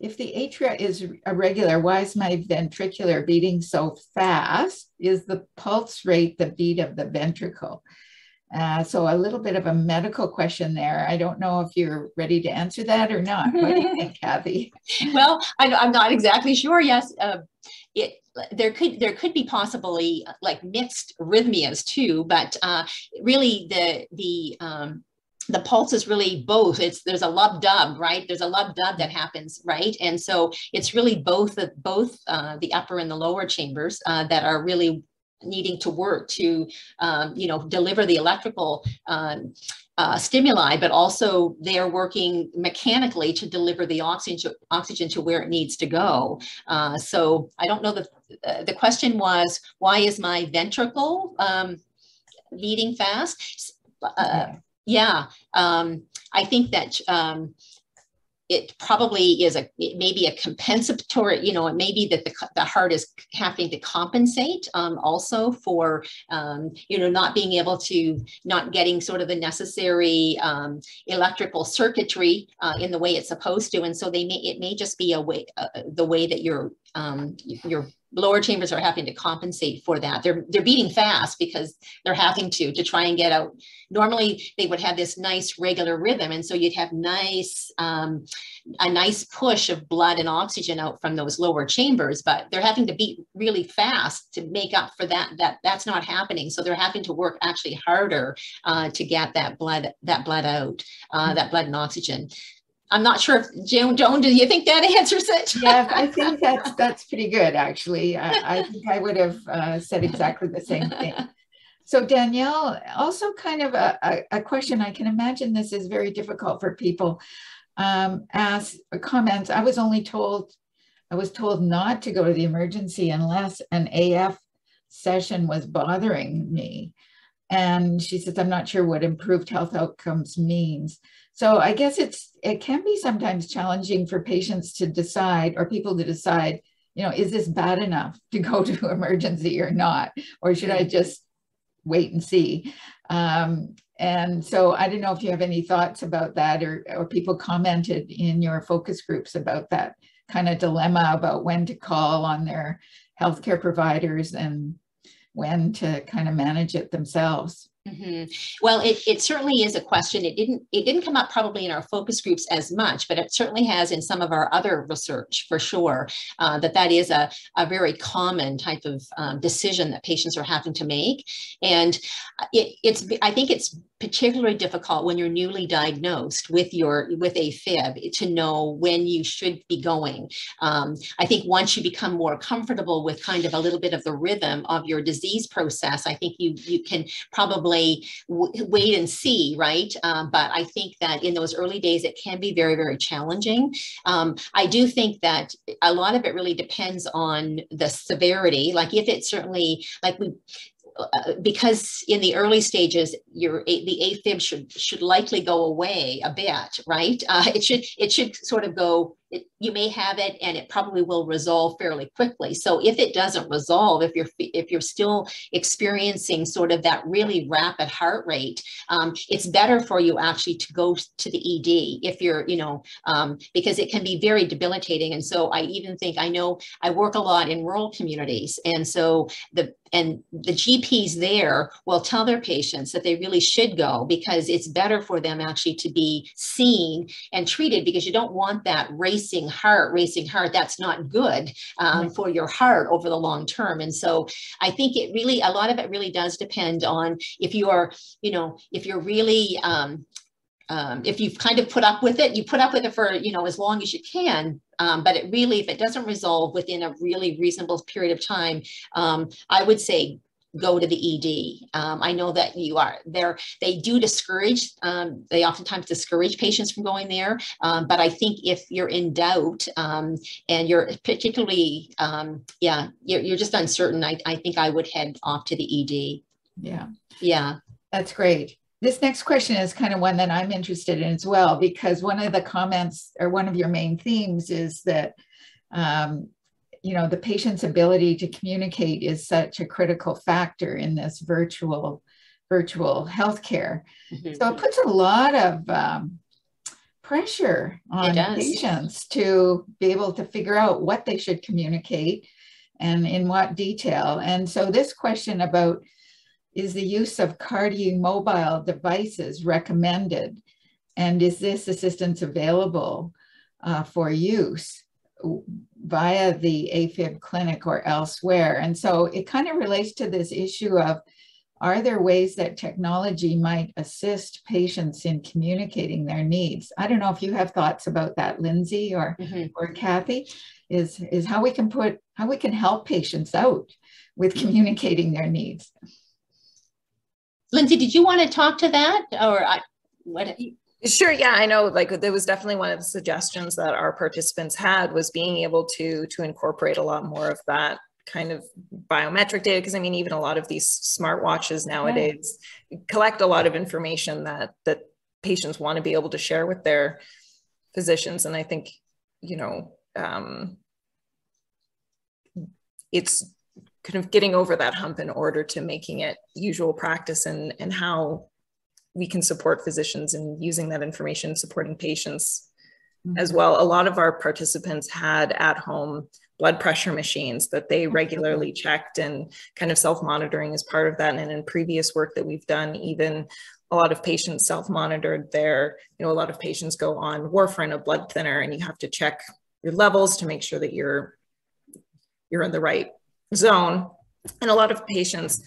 If the atria is irregular, why is my ventricular beating so fast? Is the pulse rate the beat of the ventricle? Uh, so a little bit of a medical question there. I don't know if you're ready to answer that or not. What do you think, Kathy? Well, I, am not exactly sure. Yes, uh, it there could there could be possibly like mixed arrhythmias too, but uh, really the the um, the pulse is really both it's there's a lub dub right there's a lub dub that happens right and so it's really both the both uh, the upper and the lower chambers uh, that are really needing to work to, um, you know, deliver the electrical um, uh, stimuli, but also they're working mechanically to deliver the oxygen, oxygen to where it needs to go. Uh, so I don't know the, uh, the question was, why is my ventricle um, beating fast? Uh, yeah, um, I think that um, it probably is a it may be a compensatory you know it may be that the, the heart is having to compensate um, also for um, you know not being able to not getting sort of the necessary um, electrical circuitry uh, in the way it's supposed to. And so they may it may just be a way uh, the way that your um, your lower chambers are having to compensate for that. They're they're beating fast because they're having to to try and get out. Normally they would have this nice regular rhythm, and so you'd have nice um, a nice push of blood and oxygen out from those lower chambers. But they're having to beat really fast to make up for that. That that's not happening. So they're having to work actually harder uh, to get that blood that blood out, uh, that blood and oxygen. I'm not sure if Joan, Joan, do you think that answers it? yeah, I think that's that's pretty good actually. I, I think I would have uh, said exactly the same thing. So Danielle, also kind of a, a, a, question. I can imagine this is very difficult for people. Um, as comments, I was only told, I was told not to go to the emergency unless an AF session was bothering me. And she says, I'm not sure what improved health outcomes means. So I guess it's it can be sometimes challenging for patients to decide or people to decide, you know, is this bad enough to go to emergency or not? Or should I just wait and see? Um, and so I don't know if you have any thoughts about that or, or people commented in your focus groups about that kind of dilemma about when to call on their healthcare providers and when to kind of manage it themselves. Mm-hmm. Well, it, it certainly is a question. It didn't it didn't come up probably in our focus groups as much, but it certainly has in some of our other research for sure. Uh, that that is a, a very common type of um, decision that patients are having to make, and it, it's I think it's particularly difficult when you're newly diagnosed with your with AFib to know when you should be going. Um, I think once you become more comfortable with kind of a little bit of the rhythm of your disease process, I think you you can probably wait and see, right? Um, but I think that in those early days, it can be very very challenging. Um, I do think that a lot of it really depends on the severity. Like if it's certainly like we uh, because in the early stages, your the AFib should should likely go away a bit, right? Uh, it should it should sort of go it, you may have it and it probably will resolve fairly quickly. So if it doesn't resolve, if you're if you're still experiencing sort of that really rapid heart rate, um, it's better for you actually to go to the ED if you're, you know, um, because it can be very debilitating. And so I even think I know I work a lot in rural communities. And so the and the GPs there will tell their patients that they really should go because it's better for them actually to be seen and treated because you don't want that race racing heart, racing heart, that's not good um, for your heart over the long term. And so I think it really, a lot of it really does depend on if you are, you know, if you're really, um, um, if you've kind of put up with it, you put up with it for you know as long as you can. Um, but it really, if it doesn't resolve within a really reasonable period of time, um, I would say go to the ED. Um, I know that you are there. They do discourage. Um, they oftentimes discourage patients from going there. Um, but I think if you're in doubt um, and you're particularly, um, yeah, you're, you're just uncertain. I, I think I would head off to the ED. Yeah. Yeah. That's great. This next question is kind of one that I'm interested in as well, because one of the comments or one of your main themes is that um, you know, the patient's ability to communicate is such a critical factor in this virtual virtual healthcare. Mm-hmm. So it puts a lot of um, pressure on patients to be able to figure out what they should communicate and in what detail. And so this question about is the use of KardiaMobile devices recommended? And is this assistance available uh, for use? Via the AFib clinic or elsewhere. And so it kind of relates to this issue of are there ways that technology might assist patients in communicating their needs? I don't know if you have thoughts about that, Lindsay or, mm-hmm. or Kathy, is, is how we can put, how we can help patients out with communicating their needs. Lindsay, did you want to talk to that or I, what? Sure. Yeah, I know. Like there was definitely one of the suggestions that our participants had was being able to to incorporate a lot more of that kind of biometric data because i mean even a lot of these smartwatches nowadays yeah. collect a lot of information that that patients want to be able to share with their physicians and i think you know um, it's kind of getting over that hump in order to making it usual practice and and how we can support physicians in using that information, supporting patients mm-hmm. as well. A lot of our participants had at home blood pressure machines that they regularly checked and kind of self monitoring as part of that. And in previous work that we've done, even a lot of patients self monitored their, you know, a lot of patients go on warfarin, a blood thinner, and you have to check your levels to make sure that you're you're in the right zone. And a lot of patients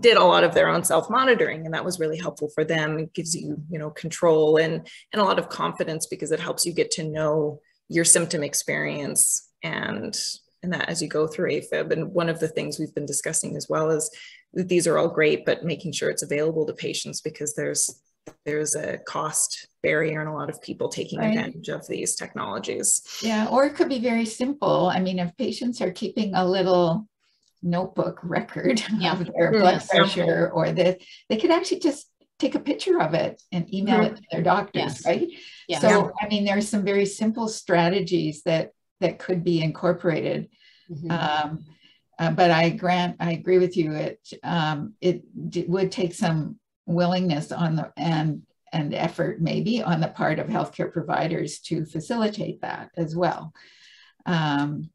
did a lot of their own self-monitoring and that was really helpful for them. It gives you you know control and and a lot of confidence because it helps you get to know your symptom experience and and that as you go through afib and one of the things we've been discussing as well is that these are all great but making sure it's available to patients because there's there's a cost barrier and a lot of people taking right. advantage of these technologies. Yeah or it could be very simple. I mean if patients are keeping a little notebook record yeah. of their blood pressure or that they could actually just take a picture of it and email mm-hmm. it to their doctors yes. right yeah. so i mean there's some very simple strategies that that could be incorporated mm-hmm. um, uh, but i grant i agree with you it um, it d- would take some willingness on the and and effort maybe on the part of healthcare providers to facilitate that as well um,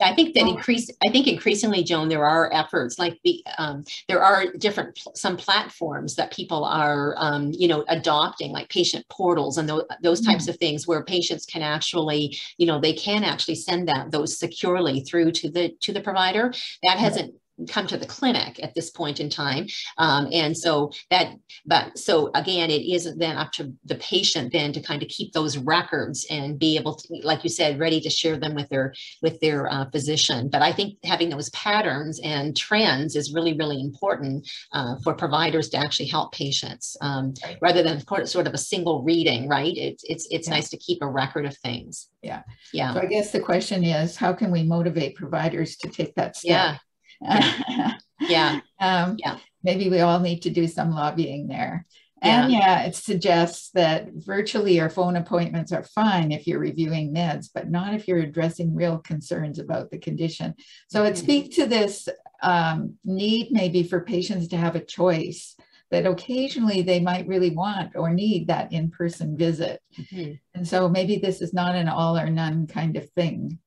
I think that oh. increase. I think increasingly, Joan, there are efforts like the um, there are different some platforms that people are um, you know adopting, like patient portals and those, those types mm. of things, where patients can actually you know they can actually send that those securely through to the to the provider. That hasn't come to the clinic at this point in time. Um, and so that but so again it isn't then up to the patient then to kind of keep those records and be able to like you said ready to share them with their with their uh, physician. But i think having those patterns and trends is really really important uh, for providers to actually help patients um, right. rather than sort of a single reading right? It's it's it's yeah. nice to keep a record of things. Yeah. Yeah. So i guess the question is how can we motivate providers to take that step? Yeah yeah. Um, yeah. Maybe we all need to do some lobbying there. And yeah. yeah, it suggests that virtually or phone appointments are fine if you're reviewing meds, but not if you're addressing real concerns about the condition. So it mm-hmm. speaks to this um, need maybe for patients to have a choice that occasionally they might really want or need that in-person visit. Mm-hmm. And so maybe this is not an all or none kind of thing.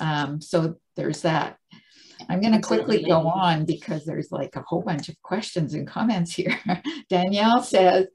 Um, so there's that. I'm going to quickly go on because there's like a whole bunch of questions and comments here. Danielle says,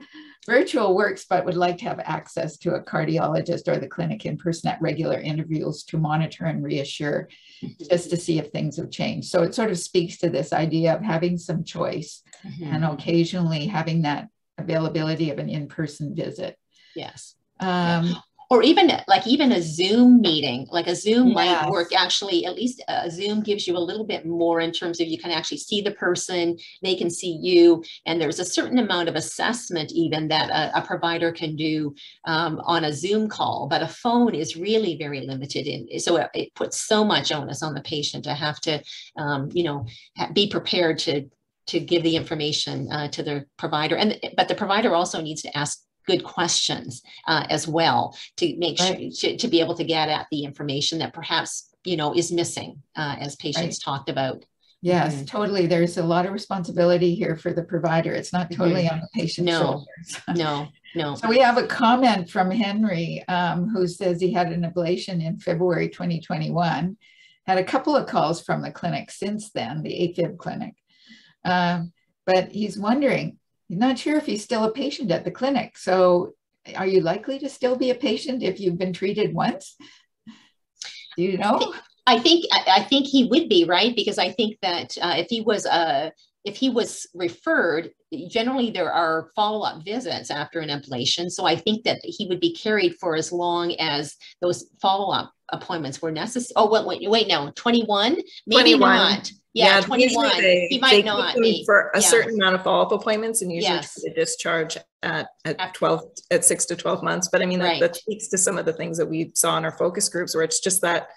virtual works, but would like to have access to a cardiologist or the clinic in person at regular interviews to monitor and reassure mm-hmm. just to see if things have changed. So it sort of speaks to this idea of having some choice mm-hmm. and occasionally having that availability of an in-person visit. Yes. Um, or even like even a zoom meeting like a zoom Yes. might work actually at least a zoom gives you a little bit more in terms of you can actually see the person they can see you and there's a certain amount of assessment even that a, a provider can do um, on a zoom call but a phone is really very limited in so it, it puts so much onus on the patient to have to um, you know be prepared to to give the information uh, to the provider and but the provider also needs to ask good questions uh, as well to make Right. sure to, to be able to get at the information that perhaps you know is missing uh, as patients talked about yes, Mhm. totally. There's a lot of responsibility here for the provider. It's not totally on the patient's No. shoulders. no no So we have a comment from Henry um, who says he had an ablation in February 2021. Had a couple of calls from the clinic since then, the AFib clinic. Um, but he's wondering, not sure if he's still a patient at the clinic. So are you likely to still be a patient if you've been treated once? Do you know? I think I, think he would be right because I think that uh, if he was uh, if he was referred, generally there are follow up visits after an ablation. So I think that he would be carried for as long as those follow up appointments were necessary. Oh, wait, wait, wait, no, twenty one, maybe 21. not. Yeah, twenty usually one. they- He might keep not be. for a Yeah. certain amount of follow-up appointments and usually Yes. try to discharge at, at 12 at six to 12 months but i mean that, that speaks to some of the things that we saw in our focus groups where it's just that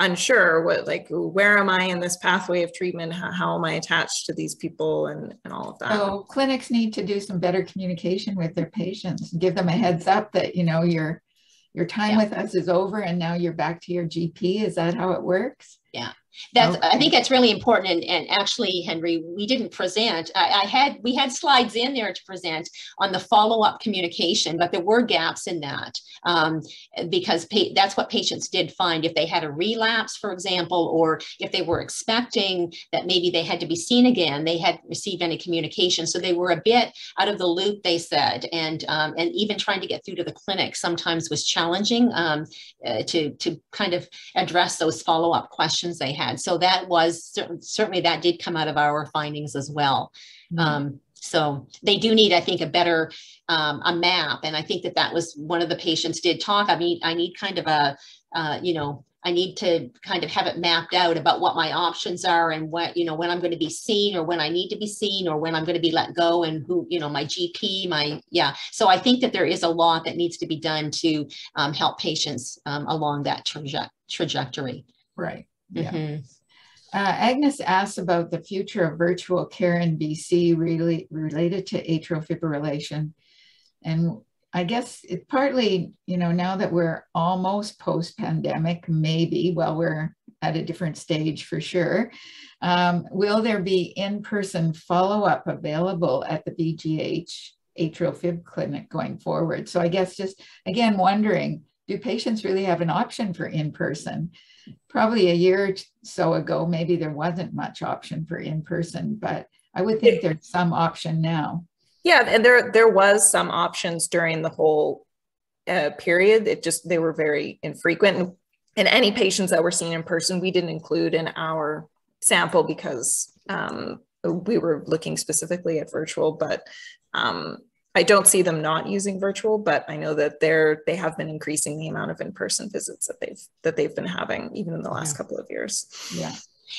unsure what like where am i in this pathway of treatment how, how am i attached to these people and and all of that So clinics need to do some better communication with their patients give them a heads up that, you know, your your time Yeah. with us is over and now you're back to your GP. Is that how it works? That's, I think that's really important. And, and actually, Henry, we didn't present. I, I had, we had slides in there to present on the follow-up communication, but there were gaps in that. Um, because that's what patients did find if they had a relapse, for example, or if they were expecting that maybe they had to be seen again, they hadn't received any communication. So they were a bit out of the loop, they said. And, um, and even trying to get through to the clinic sometimes was challenging um, uh, to, to kind of address those follow-up questions they had. So that was certainly that did come out of our findings as well. Um, so they do need, I think, a better um, a map, and I think that that was one of the patients did talk. I mean, I need kind of a, uh, you know, I need to kind of have it mapped out about what my options are and what, you know, when I'm going to be seen or when I need to be seen or when I'm going to be let go and who, you know, my GP, my, yeah. So I think that there is a lot that needs to be done to um, help patients um, along that traje- trajectory. Right. Yeah. Mhm. Uh, Agnes asks about the future of virtual care in BC really related to atrial fibrillation. And I guess it partly, you know, now that we're almost post-pandemic, maybe, well, we're at a different stage for sure. Um, will there be in-person follow-up available at the KGH atrial fib clinic going forward? So I guess just, again, wondering, do patients really have an option for in-person? Probably a year or so ago, maybe there wasn't much option for in-person, but I would think there's some option now. Yeah, and there there was some options during the whole uh, period. It just they were very infrequent, and, and any patients that were seen in person, we didn't include in our sample because um, we were looking specifically at virtual. But um, I don't see them not using virtual, but I know that they're they have been increasing the amount of in person visits that they've that they've been having even in the last Yeah. couple of years. Yeah.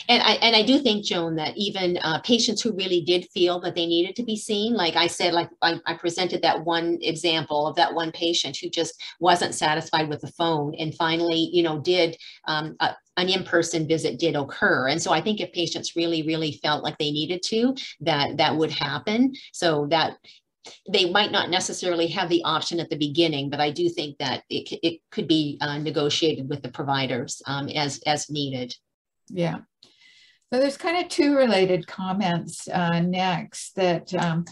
And I and I do think, Joan, that even uh, patients who really did feel that they needed to be seen, like I said, like I, I presented that one example of that one patient who just wasn't satisfied with the phone, and finally, you know, did um, a, an in-person visit did occur. And so I think if patients really, really felt like they needed to, that that would happen. So that they might not necessarily have the option at the beginning, but I do think that it, it could be uh, negotiated with the providers um, as as needed. Yeah. So there's kind of two related comments uh, next that um,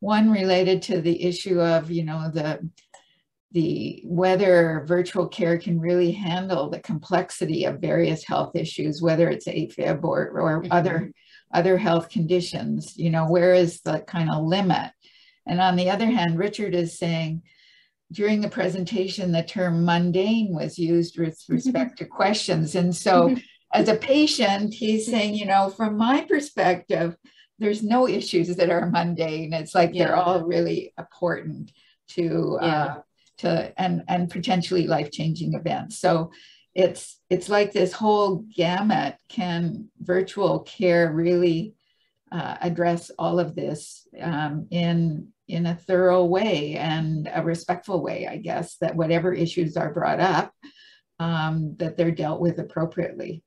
one related to the issue of, you know, the the whether virtual care can really handle the complexity of various health issues, whether it's AFib or, or Mhm. other other health conditions, you know, where is the kind of limit? And on the other hand, Richard is saying, during the presentation, the term mundane was used with respect to questions. And so as a patient, he's saying, you know, from my perspective, there's no issues that are mundane. It's like yeah. they're all really important to uh, yeah. uh, to and and potentially life changing events. So it's it's like this whole gamut. Can virtual care really uh, address all of this um, in in a thorough way and a respectful way? I guess that whatever issues are brought up, um, that they're dealt with appropriately.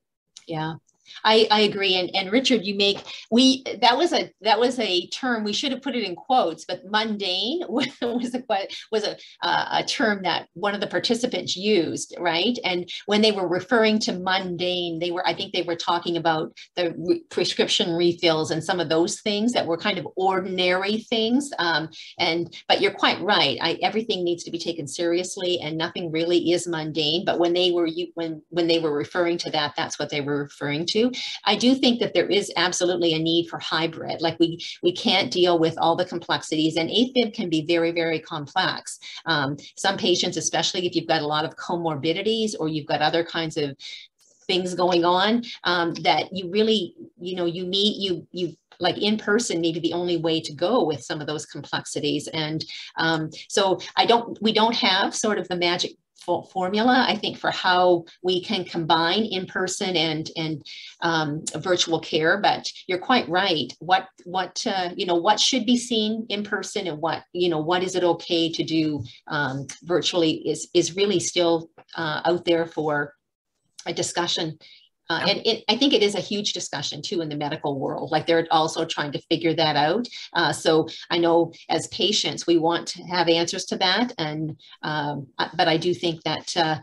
Yeah. I, I agree. And, and Richard, you make we that was a that was a term we should have put it in quotes, but mundane was a was a a term that one of the participants used, right? And when they were referring to mundane, they were I think they were talking about the re prescription refills and some of those things that were kind of ordinary things. Um, and but you're quite right. I, everything needs to be taken seriously, and nothing really is mundane. But when they were you when when they were referring to that, that's what they were referring to to. I do think that there is absolutely a need for hybrid. Like we, we can't deal with all the complexities and AFib can be very, very complex. Um, some patients, especially if you've got a lot of comorbidities or you've got other kinds of things going on um, that you really, you know, you meet, you, you like in person maybe the only way to go with some of those complexities and um, so i don't we don't have sort of the magic formula, I think, for how we can combine in-person and and um, virtual care. But you're quite right. What what uh, you know what should be seen in person and what you know what is it okay to do um, virtually is is really still uh, out there for a discussion uh, and it, I think it is a huge discussion too in the medical world. Like they're also trying to figure that out. Uh, so I know as patients, we want to have answers to that. And um, but I do think that uh,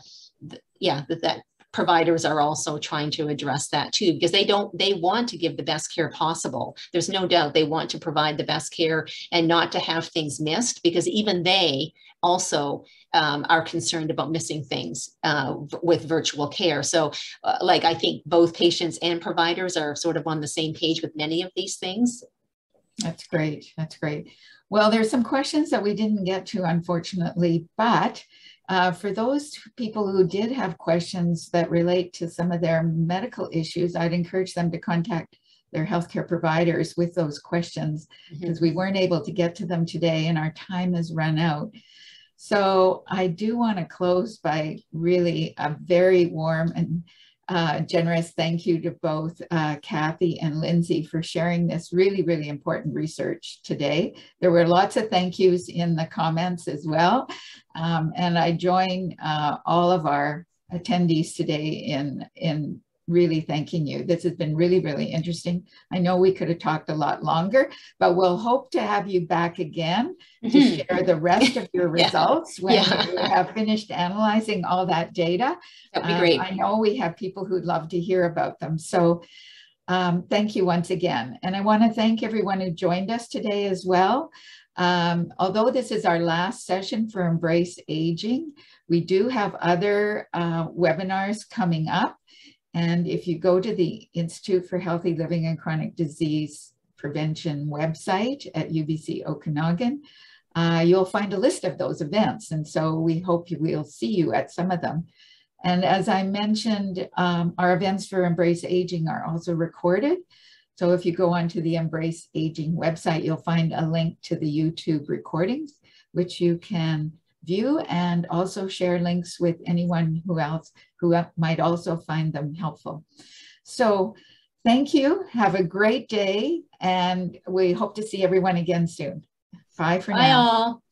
th yeah, that, that providers are also trying to address that too because they don't they want to give the best care possible. There's no doubt they want to provide the best care and not to have things missed because even they also um, are concerned about missing things uh, with virtual care. So uh, like i think both patients and providers are sort of on the same page with many of these things. That's great. That's great. Well there's some questions that we didn't get to unfortunately but uh, for those people who did have questions that relate to some of their medical issues, I'd encourage them to contact their healthcare providers with those questions because mm-hmm. we weren't able to get to them today and our time has run out. So I do want to close by really a very warm and uh, generous thank you to both uh, Kathy and Lindsay for sharing this really, really important research today. There were lots of thank yous in the comments as well. Um, and I join uh, all of our attendees today in, in really thanking you. This has been really, really interesting. I know we could have talked a lot longer, but we'll hope to have you back again to mm-hmm. share the rest of your results yeah. when yeah. you have finished analyzing all that data. That'd be great. Um, I know we have people who'd love to hear about them. So um, thank you once again. And I want to thank everyone who joined us today as well. Um, although this is our last session for Embrace Aging, we do have other uh, webinars coming up. And if you go to the Institute for Healthy Living and Chronic Disease Prevention website at UBC Okanagan, uh, you'll find a list of those events. And so we hope you will see you at some of them. And as I mentioned, um, our events for Embrace Aging are also recorded. So if you go onto the Embrace Aging website, you'll find a link to the YouTube recordings, which you can view and also share links with anyone who else who might also find them helpful. So thank you. Have a great day. And we hope to see everyone again soon. Bye for Bye now. all.